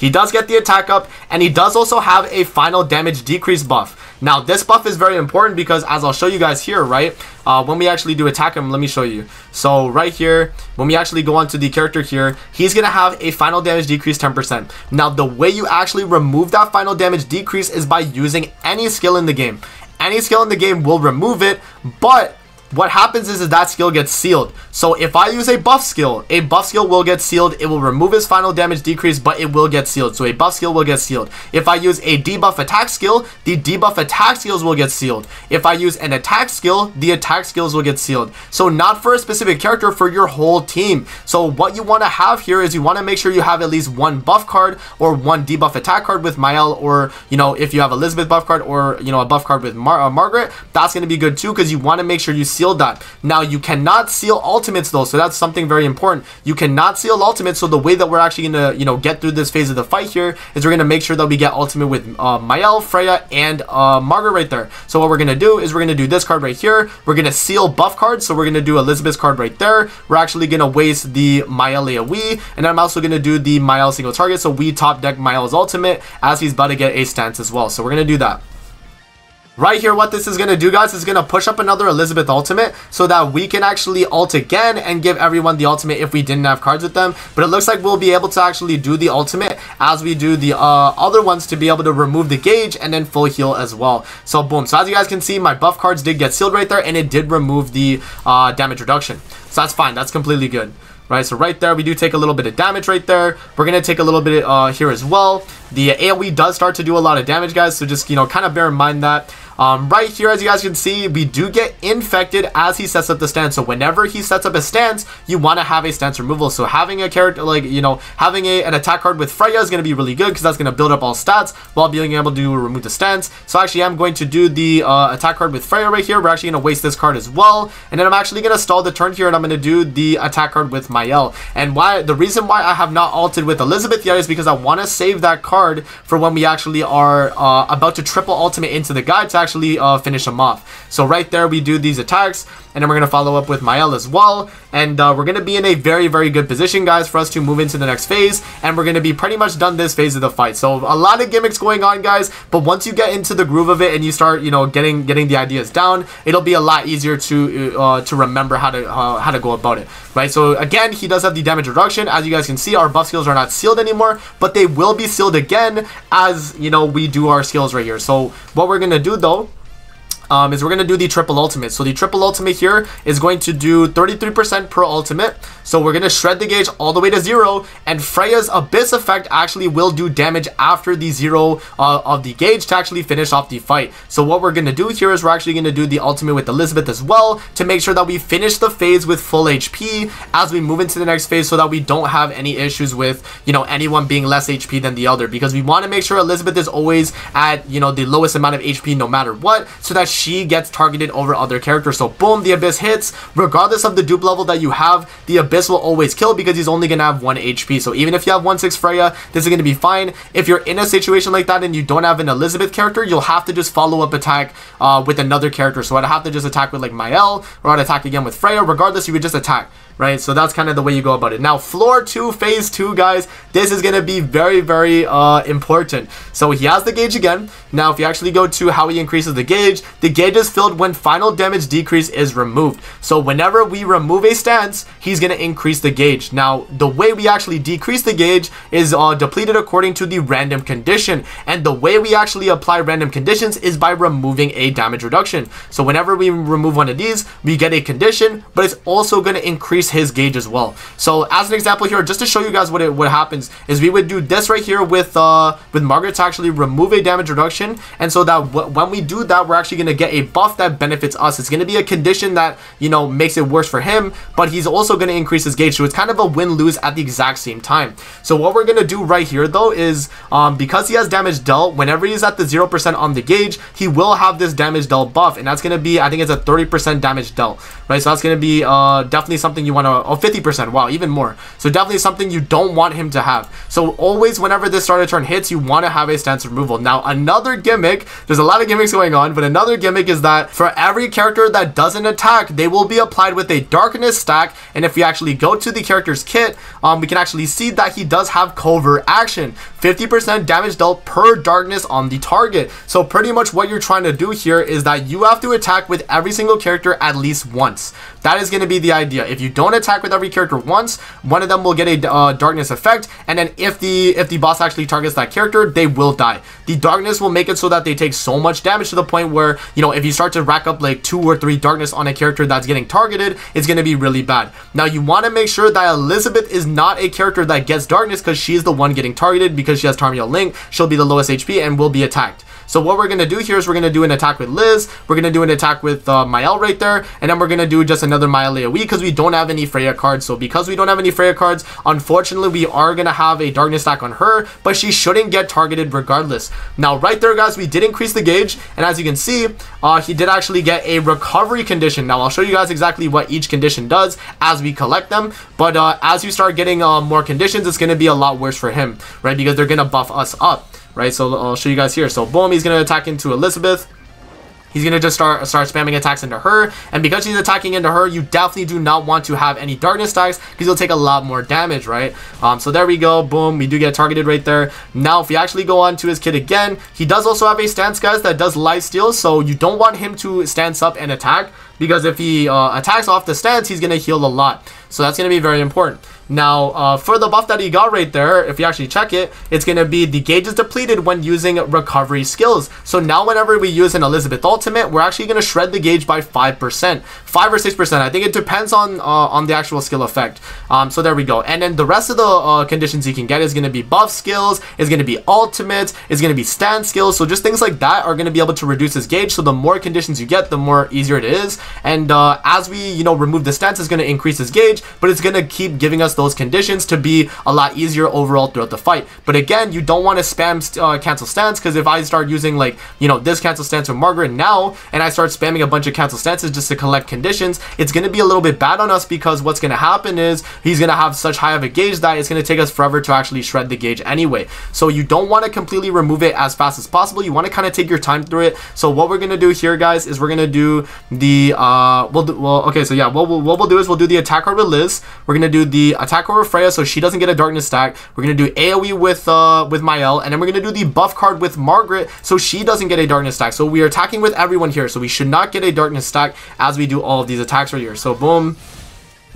He does get the attack up, and he does also have a final damage decrease buff. Now, this buff is very important because, as I'll show you guys here, right, uh, when we actually do attack him, let me show you. So, right here, when we actually go onto the character here, he's going to have a final damage decrease 10%. Now, the way you actually remove that final damage decrease is by using any skill in the game. Any skill in the game will remove it, but what happens is, is that skill gets sealed. So if I use a buff skill, a buff skill will get sealed. It will remove his final damage decrease, but it will get sealed. So a buff skill will get sealed. If I use a debuff attack skill, the debuff attack skills will get sealed. If I use an attack skill, the attack skills will get sealed. So not for a specific character, for your whole team. So what you want to have here is you want to make sure you have at least one buff card or one debuff attack card with Mael or, you know, if you have Elizabeth buff card or, you know, a buff card with Mar uh, Margaret, that's going to be good too because you want to make sure you sealed that. Now, you cannot seal ultimates though, so that's something very important. You cannot seal ultimates, so the way that we're actually going to, you know, get through this phase of the fight here is we're going to make sure that we get ultimate with uh, Mael, Freya, and uh, Margaret right there. So what we're going to do is we're going to do this card right here. We're going to seal buff cards, so we're going to do Elizabeth's card right there. We're actually going to waste the Mael AoE, and I'm also going to do the Mael single target, so we top deck Mael's ultimate as he's about to get a stance as well. So we're going to do that. Right here, what this is going to do, guys, is going to push up another Elizabeth ultimate so that we can actually ult again and give everyone the ultimate if we didn't have cards with them. But it looks like we'll be able to actually do the ultimate as we do the uh, other ones to be able to remove the gauge and then full heal as well. So, boom. So, as you guys can see, my buff cards did get sealed right there and it did remove the uh, damage reduction. So, that's fine. That's completely good right? So right there, we do take a little bit of damage right there. We're going to take a little bit uh, here as well. The AoE does start to do a lot of damage, guys, so just, you know, kind of bear in mind that. Um, right here, as you guys can see, we do get infected as he sets up the stance. So whenever he sets up a stance, you want to have a stance removal. So having a character like, you know, having a, an attack card with Freya is going to be really good because that's going to build up all stats while being able to remove the stance. So actually, I'm going to do the uh, attack card with Freya right here. We're actually going to waste this card as well. And then I'm actually going to stall the turn here and I'm going to do the attack card with Mael. And why the reason why I have not alted with Elizabeth yet is because I want to save that card for when we actually are uh, about to triple ultimate into the guide to actually uh, finish them off. So right there, we do these attacks, and then we're going to follow up with Mael as well. And uh, we're going to be in a very, very good position, guys, for us to move into the next phase. And we're going to be pretty much done this phase of the fight. So a lot of gimmicks going on, guys. But once you get into the groove of it and you start, you know, getting getting the ideas down, it'll be a lot easier to uh, to remember how to uh, how to go about it, right? So again, he does have the damage reduction. As you guys can see, our buff skills are not sealed anymore, but they will be sealed again as, you know, we do our skills right here. So what we're going to do, though, um, is we're going to do the triple ultimate. So the triple ultimate here is going to do 33% per ultimate. So we're going to shred the gauge all the way to zero. And Freya's Abyss effect actually will do damage after the zero uh, of the gauge to actually finish off the fight. So what we're going to do here is we're actually going to do the ultimate with Elizabeth as well to make sure that we finish the phase with full HP as we move into the next phase so that we don't have any issues with, you know, anyone being less HP than the other because we want to make sure Elizabeth is always at, you know, the lowest amount of HP no matter what so that she gets targeted over other characters. So boom, the Abyss hits. Regardless of the dupe level that you have, the Abyss will always kill because he's only going to have 1 HP. So even if you have 1-6 Freya, this is going to be fine. If you're in a situation like that and you don't have an Elizabeth character, you'll have to just follow up attack uh, with another character. So I'd have to just attack with like Mael or I'd attack again with Freya. Regardless, you would just attack right? So that's kind of the way you go about it. Now, floor two, phase two, guys, this is going to be very, very uh, important. So he has the gauge again. Now, if you actually go to how he increases the gauge, the gauge is filled when final damage decrease is removed. So whenever we remove a stance, he's going to increase the gauge. Now, the way we actually decrease the gauge is uh, depleted according to the random condition. And the way we actually apply random conditions is by removing a damage reduction. So whenever we remove one of these, we get a condition, but it's also going to increase his gauge as well. So as an example here, just to show you guys what it, what happens is we would do this right here with uh, with Margaret to actually remove a damage reduction. And so that when we do that, we're actually going to get a buff that benefits us. It's going to be a condition that, you know, makes it worse for him, but he's also going to increase his gauge. So it's kind of a win-lose at the exact same time. So what we're going to do right here though is um, because he has damage dealt, whenever he's at the 0% on the gauge, he will have this damage dealt buff. And that's going to be, I think it's a 30% damage dealt, right? So that's going to be uh, definitely something you want want to, oh, 50%, wow, even more. So definitely something you don't want him to have. So always whenever this starter turn hits, you want to have a stance removal. Now, another gimmick, there's a lot of gimmicks going on, but another gimmick is that for every character that doesn't attack, they will be applied with a darkness stack. And if we actually go to the character's kit, um, we can actually see that he does have covert action. 50% damage dealt per darkness on the target. So pretty much what you're trying to do here is that you have to attack with every single character at least once. That is going to be the idea. If you don't attack with every character once, one of them will get a uh, darkness effect, and then if the if the boss actually targets that character, they will die. The darkness will make it so that they take so much damage to the point where, you know, if you start to rack up like two or three darkness on a character that's getting targeted, it's going to be really bad. Now, you want to make sure that Elizabeth is not a character that gets darkness because she's the one getting targeted because she has Tarmiel Link. She'll be the lowest HP and will be attacked. So what we're going to do here is we're going to do an attack with Liz. We're going to do an attack with uh, Mael right there. And then we're going to do just another Mael AoE because we don't have any Freya cards. So because we don't have any Freya cards, unfortunately, we are going to have a Darkness stack on her. But she shouldn't get targeted regardless. Now, right there, guys, we did increase the gauge. And as you can see, uh, he did actually get a recovery condition. Now, I'll show you guys exactly what each condition does as we collect them. But uh, as you start getting uh, more conditions, it's going to be a lot worse for him, right? Because they're going to buff us up right? So I'll show you guys here. So boom, he's going to attack into Elizabeth. He's going to just start start spamming attacks into her. And because she's attacking into her, you definitely do not want to have any darkness stacks because you'll take a lot more damage, right? Um, so there we go. Boom. We do get targeted right there. Now, if we actually go on to his kit again, he does also have a stance, guys, that does life steal. So you don't want him to stance up and attack because if he uh, attacks off the stance, he's going to heal a lot. So that's going to be very important. Now, uh, for the buff that he got right there, if you actually check it, it's going to be the gauge is depleted when using recovery skills. So now whenever we use an Elizabeth ultimate, we're actually going to shred the gauge by 5%. 5 or 6%. I think it depends on uh, on the actual skill effect. Um, so there we go. And then the rest of the uh, conditions you can get is going to be buff skills, is going to be ultimates, is going to be stand skills. So just things like that are going to be able to reduce his gauge. So the more conditions you get, the more easier it is. And uh, as we, you know, remove the stance, it's going to increase his gauge, but it's going to keep giving us those conditions to be a lot easier overall throughout the fight. But again, you don't want to spam uh, cancel stance because if I start using like, you know, this cancel stance with Margaret now and I start spamming a bunch of cancel stances just to collect conditions, it's going to be a little bit bad on us because what's going to happen is he's going to have such high of a gauge that it's going to take us forever to actually shred the gauge anyway. So you don't want to completely remove it as fast as possible. You want to kind of take your time through it. So what we're going to do here, guys, is we're going to do the, uh, we'll do, well, okay, so yeah, what we'll, what we'll do is we'll do the attack card with Liz. We're to do the attack card with Freya so she doesn't get a darkness stack. We're to do AoE with uh, with Mael, and then we're to do the buff card with Margaret so she doesn't get a darkness stack. So we are attacking with everyone here, so we should not get a darkness stack as we do all of these attacks right here. So boom.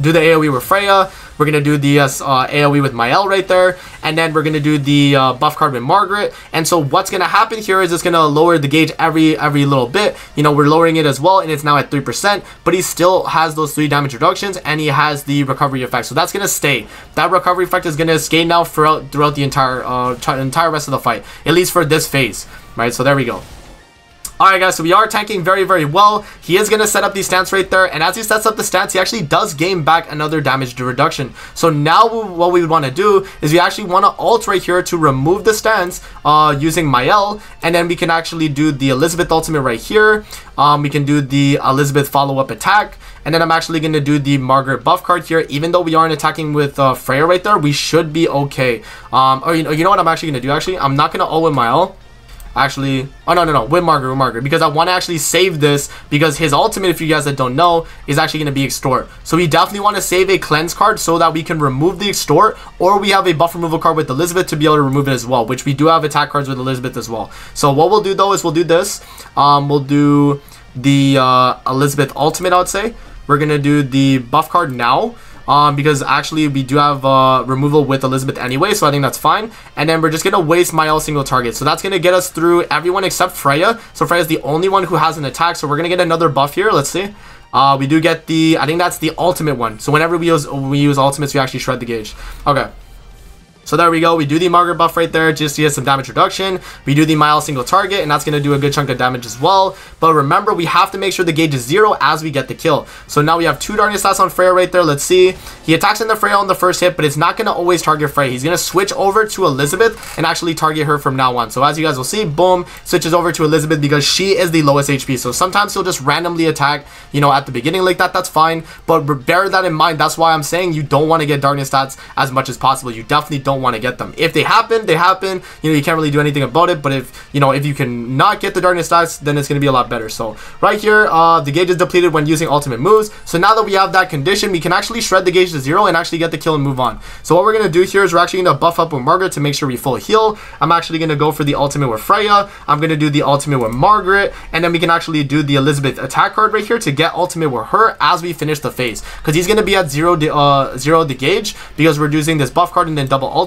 Do the AoE with Freya. We're going to do the uh, AoE with Mael right there. And then we're going to do the uh, buff card with Margaret. And so what's going to happen here is it's going to lower the gauge every every little bit. You know, we're lowering it as well. And it's now at 3%. But he still has those three damage reductions. And he has the recovery effect. So that's going to stay. That recovery effect is going to stay now throughout, throughout the entire, uh, entire rest of the fight. At least for this phase. Right, so there we go. Alright guys, so we are tanking very, very well. He is going to set up the stance right there. And as he sets up the stance, he actually does gain back another damage reduction. So now what we would want to do is we actually want to ult right here to remove the stance uh, using Mael. And then we can actually do the Elizabeth ultimate right here. Um, we can do the Elizabeth follow-up attack. And then I'm actually going to do the Margaret buff card here. Even though we aren't attacking with uh, Freya right there, we should be okay. Um, or you know, you know what I'm actually going to do actually? I'm not going to ult with Mael actually oh no no no with Margaret with Margaret. Because I want to actually save this because his ultimate if you guys that don't know is actually going to be extort. So we definitely want to save a cleanse card so that we can remove the extort or we have a buff removal card with Elizabeth to be able to remove it as well which we do have attack cards with Elizabeth as well. So what we'll do though is we'll do this. Um we'll do the uh, Elizabeth ultimate I would say. We're gonna do the buff card now um, because actually we do have uh, removal with Elizabeth anyway, so I think that's fine. And then we're just going to waste Mael single target. So that's going to get us through everyone except Freya. So Freya's the only one who has an attack, so we're going to get another buff here. Let's see. Uh, we do get the, I think that's the ultimate one. So whenever we use, we use ultimates, we actually shred the gauge. Okay. So there we go. We do the Margaret buff right there just to get some damage reduction. We do the Mael single target, and that's going to do a good chunk of damage as well. But remember, we have to make sure the gauge is zero as we get the kill. So now we have two Darkness stats on Freya right there. Let's see. He attacks in the Freya on the first hit, but it's not going to always target Freya. He's going to switch over to Elizabeth and actually target her from now on. So as you guys will see, boom, switches over to Elizabeth because she is the lowest HP. So sometimes he'll just randomly attack, you know, at the beginning like that. That's fine. But bear that in mind. That's why I'm saying you don't want to get Darkness stats as much as possible. You definitely don't want to get them. If they happen, they happen. You know, you can't really do anything about it. But if, you know, if you can not get the darkness stats, then it's going to be a lot better. So right here, uh, the gauge is depleted when using ultimate moves. So now that we have that condition, we can actually shred the gauge to zero and actually get the kill and move on. So what we're going to do here is we're actually going to buff up with Margaret to make sure we full heal. I'm actually going to go for the ultimate with Freya. I'm going to do the ultimate with Margaret. And then we can actually do the Elizabeth attack card right here to get ultimate with her as we finish the phase. Because he's going to be at zero, uh, zero the gauge because we're using this buff card and then double ultimate,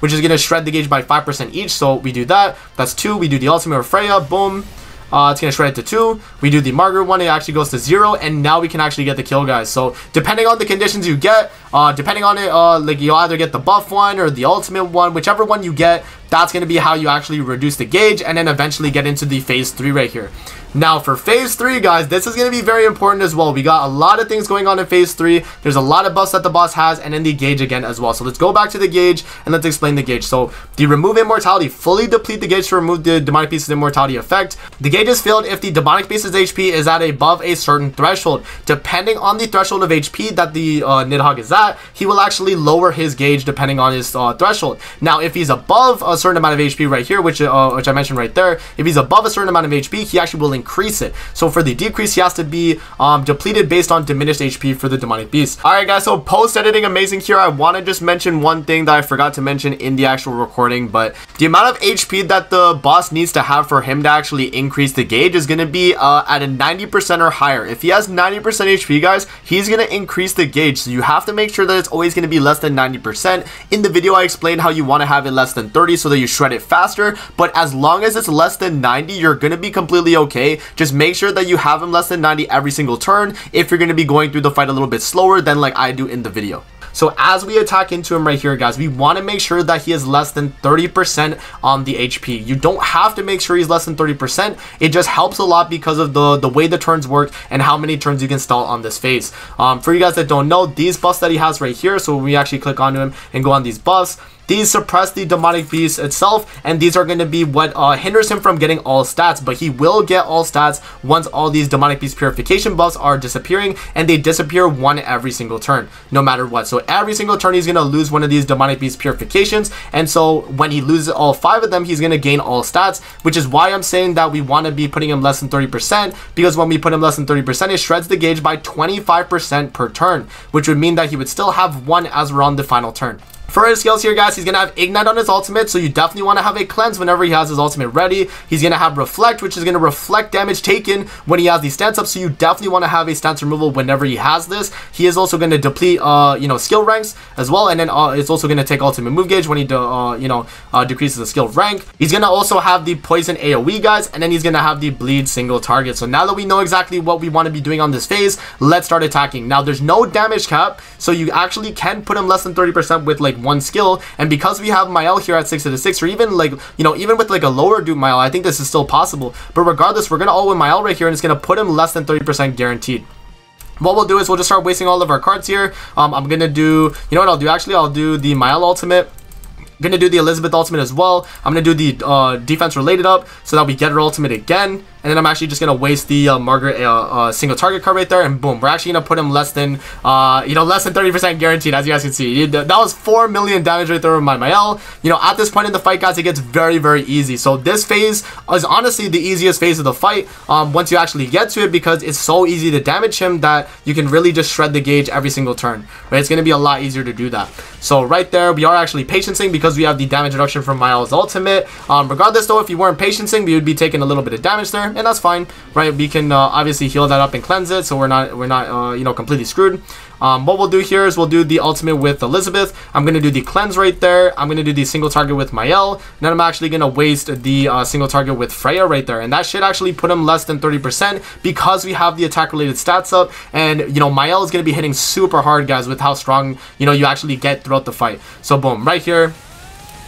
which is going to shred the gauge by 5% each. So we do that. That's two. We do the ultimate of Freya. Boom. Uh, it's going to shred it to 2. We do the Margaret one, it actually goes to 0, and now we can actually get the kill, guys. So, depending on the conditions you get, uh, depending on it, uh, like, you'll either get the buff one or the ultimate one, whichever one you get, that's going to be how you actually reduce the gauge, and then eventually get into the phase 3 right here. Now for phase 3 guys, this is going to be very important as well. We got a lot of things going on in phase 3. There's a lot of buffs that the boss has and then the gauge again as well. So let's go back to the gauge and let's explain the gauge. So the remove immortality, fully deplete the gauge to remove the demonic beast's immortality effect. The gauge is filled if the demonic beast's HP is at above a certain threshold. Depending on the threshold of HP that the uh, Nidhogg is at, he will actually lower his gauge depending on his uh, threshold. Now if he's above a certain amount of HP right here, which, uh, which I mentioned right there, if he's above a certain amount of HP, he actually will increase it. So for the decrease, he has to be um, depleted based on diminished HP for the demonic beast. Alright guys, so post editing amazing here. I want to just mention one thing that I forgot to mention in the actual recording, but the amount of HP that the boss needs to have for him to actually increase the gauge is going to be uh, at a 90% or higher. If he has 90% HP, guys, he's going to increase the gauge. So you have to make sure that it's always going to be less than 90%. In the video, I explained how you want to have it less than 30 so that you shred it faster. But as long as it's less than 90, you're going to be completely okay. Just make sure that you have him less than 90 every single turn if you're going to be going through the fight a little bit slower than like I do in the video. So as we attack into him right here, guys, we want to make sure that he is less than 30% on the HP. You don't have to make sure he's less than 30%. It just helps a lot because of the, the way the turns work and how many turns you can stall on this phase. Um, for you guys that don't know, these buffs that he has right here, so when we actually click onto him and go on these buffs, these suppress the demonic beast itself, and these are going to be what uh, hinders him from getting all stats, but he will get all stats once all these demonic beast purification buffs are disappearing, and they disappear one every single turn, no matter what. So every single turn, he's going to lose one of these demonic beast purifications, and so when he loses all five of them, he's going to gain all stats, which is why I'm saying that we want to be putting him less than 30%, because when we put him less than 30%, it shreds the gauge by 25% per turn, which would mean that he would still have one as we're on the final turn. For his skills here, guys, he's going to have Ignite on his ultimate, so you definitely want to have a Cleanse whenever he has his ultimate ready. He's going to have Reflect, which is going to reflect damage taken when he has the stance up, so you definitely want to have a stance removal whenever he has this. He is also going to deplete, uh, you know, skill ranks as well, and then uh, it's also going to take ultimate move gauge when he, uh, you know, uh, decreases the skill rank. He's going to also have the Poison AoE, guys, and then he's going to have the Bleed single target. So now that we know exactly what we want to be doing on this phase, let's start attacking. Now, there's no damage cap, so you actually can put him less than 30% with like one skill, and because we have Mael here at 6 to the 6, or even like, you know, even with like a lower dupe Mael, I think this is still possible. But regardless, we're going to all-in Mael right here, and it's going to put him less than 30% guaranteed what we'll do is we'll just start wasting all of our cards here. Um, I'm gonna do, you know what I'll do? Actually, I'll do the Mael Ultimate. Gonna do the Elizabeth Ultimate as well. I'm gonna do the uh, defense related up so that we get her ultimate again. And then I'm actually just to waste the uh, Margaret uh, uh, single target card right there. And boom, we're actually to put him less than, uh, you know, less than 30% guaranteed, as you guys can see. That was 4 million damage right there with my Mael. You know, at this point in the fight, guys, it gets very, very easy. So this phase is honestly the easiest phase of the fight um, once you actually get to it because it's so easy to damage him that you can really just shred the gauge every single turn. Right? It's to be a lot easier to do that. So right there, we are actually patiencing because we have the damage reduction from Mael's ultimate. Um, regardless, though, if you weren't patiencing, we would be taking a little bit of damage there and that's fine, right? We can uh, obviously heal that up and cleanse it, so we're not we're not uh, you know completely screwed. Um, what we'll do here is we'll do the ultimate with Elizabeth. I'm going to do the cleanse right there. I'm going to do the single target with Mael. Then I'm actually going to waste the uh, single target with Freya right there. And that should actually put him less than 30% because we have the attack related stats up. And, you know, Mael is going to be hitting super hard, guys, with how strong, you know, you actually get throughout the fight. So, boom, right here.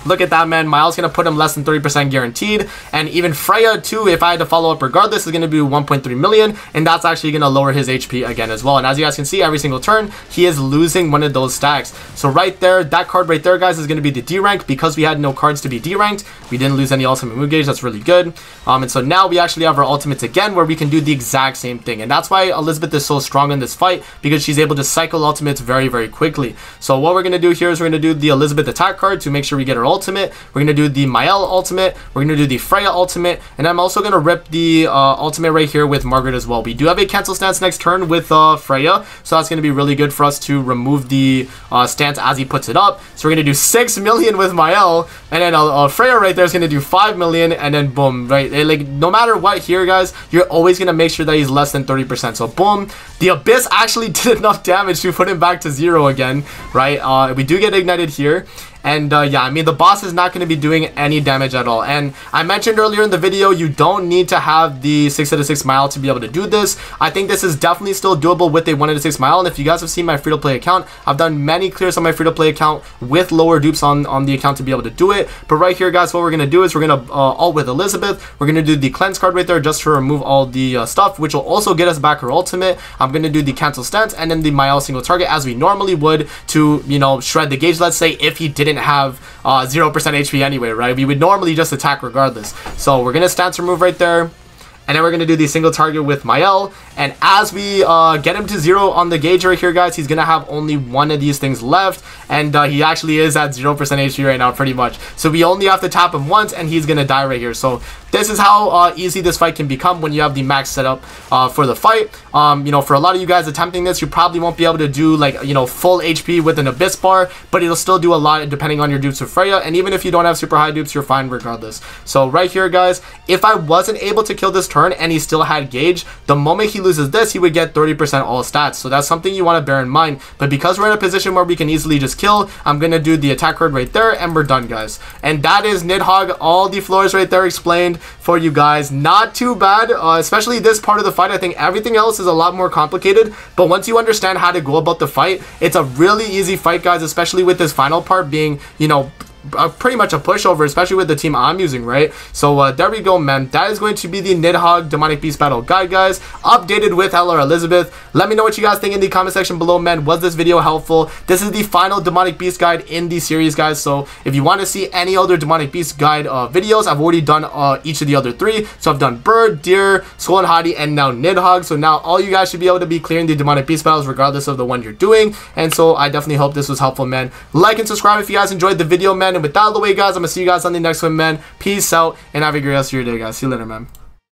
Look at that, man. Mael's going to put him less than 30% guaranteed. And even Freya, too, if I had to follow up regardless, is going to be 1.3 million. And that's actually going to lower his HP again as well. And as you guys can see, every single turn, he is losing one of those stacks. So right there, that card right there, guys, is going to be the D rank. Because we had no cards to be D ranked, we didn't lose any ultimate move gauge. That's really good. Um, and so now we actually have our ultimates again, where we can do the exact same thing. And that's why Elizabeth is so strong in this fight, because she's able to cycle ultimates very, very quickly. So what we're going to do here is we're going to do the Elizabeth attack card to make sure we get her ultimate. We're going to do the Mael ultimate. We're going to do the Freya ultimate. And I'm also going to rip the uh, ultimate right here with Margaret as well. We do have a cancel stance next turn with uh, Freya. So that's going to be really good for us to remove the uh, stance as he puts it up. So we're going to do 6 million with Mael. And then uh, uh, Freya right there is going to do 5 million. And then boom, right? Like no matter what here, guys, you're always going to make sure that he's less than 30%. So boom, the Abyss actually did enough damage to put him back to zero again, right? Uh, we do get ignited here. And uh, yeah, I mean, the boss is not going to be doing any damage at all. And I mentioned earlier in the video, you don't need to have the 6 out of 6 Mael to be able to do this. I think this is definitely still doable with a 1 out of 6 Mael. And if you guys have seen my free-to-play account, I've done many clears on my free-to-play account with lower dupes on, on the account to be able to do it. But right here, guys, what we're going to do is we're going to uh, alt with Elizabeth. We're going to do the cleanse card right there just to remove all the uh, stuff, which will also get us back her ultimate. I'm going to do the cancel stance and then the Mael single target as we normally would to, you know, shred the gauge, let's say, if he didn't have uh, 0% HP anyway, right? We would normally just attack regardless. So we're going to stance remove right there. And then we're going to do the single target with Mael. And as we uh, get him to zero on the gauge right here, guys, he's going to have only one of these things left. And uh, he actually is at 0% HP right now, pretty much. So we only have to tap him once, and he's going to die right here. So this is how uh, easy this fight can become when you have the max setup uh, for the fight. Um, you know, for a lot of you guys attempting this, you probably won't be able to do, like, you know, full HP with an Abyss bar. But it'll still do a lot depending on your dupes with Freya. And even if you don't have super high dupes, you're fine regardless. So right here, guys, if I wasn't able to kill this turn and he still had gauge, the moment he loses this, he would get 30% all stats. So that's something you want to bear in mind. But because we're in a position where we can easily just kill, I'm going to do the attack card right there and we're done, guys. And that is Nidhogg, all the floors right there explained for you guys. Not too bad, uh, especially this part of the fight. I think everything else is a lot more complicated. But once you understand how to go about the fight, it's a really easy fight, guys, especially with this final part being, you know, pretty much a pushover, especially with the team I'm using, right? So uh, there we go, man. That is going to be the Nidhogg Demonic Beast Battle Guide, guys. Updated with LR Elizabeth. Let me know what you guys think in the comment section below, man. Was this video helpful? This is the final Demonic Beast Guide in the series, guys. So if you want to see any other Demonic Beast Guide uh, videos, I've already done uh, each of the other three. So I've done Bird, Deer, Skoll and Hati, and now Nidhogg. So now all you guys should be able to be clearing the Demonic Beast Battles regardless of the one you're doing. And so I definitely hope this was helpful, man. Like and subscribe if you guys enjoyed the video, man. And with that out of the way, guys, I'm going to see you guys on the next one, man. Peace out, and have a great rest of your day, guys. See you later, man.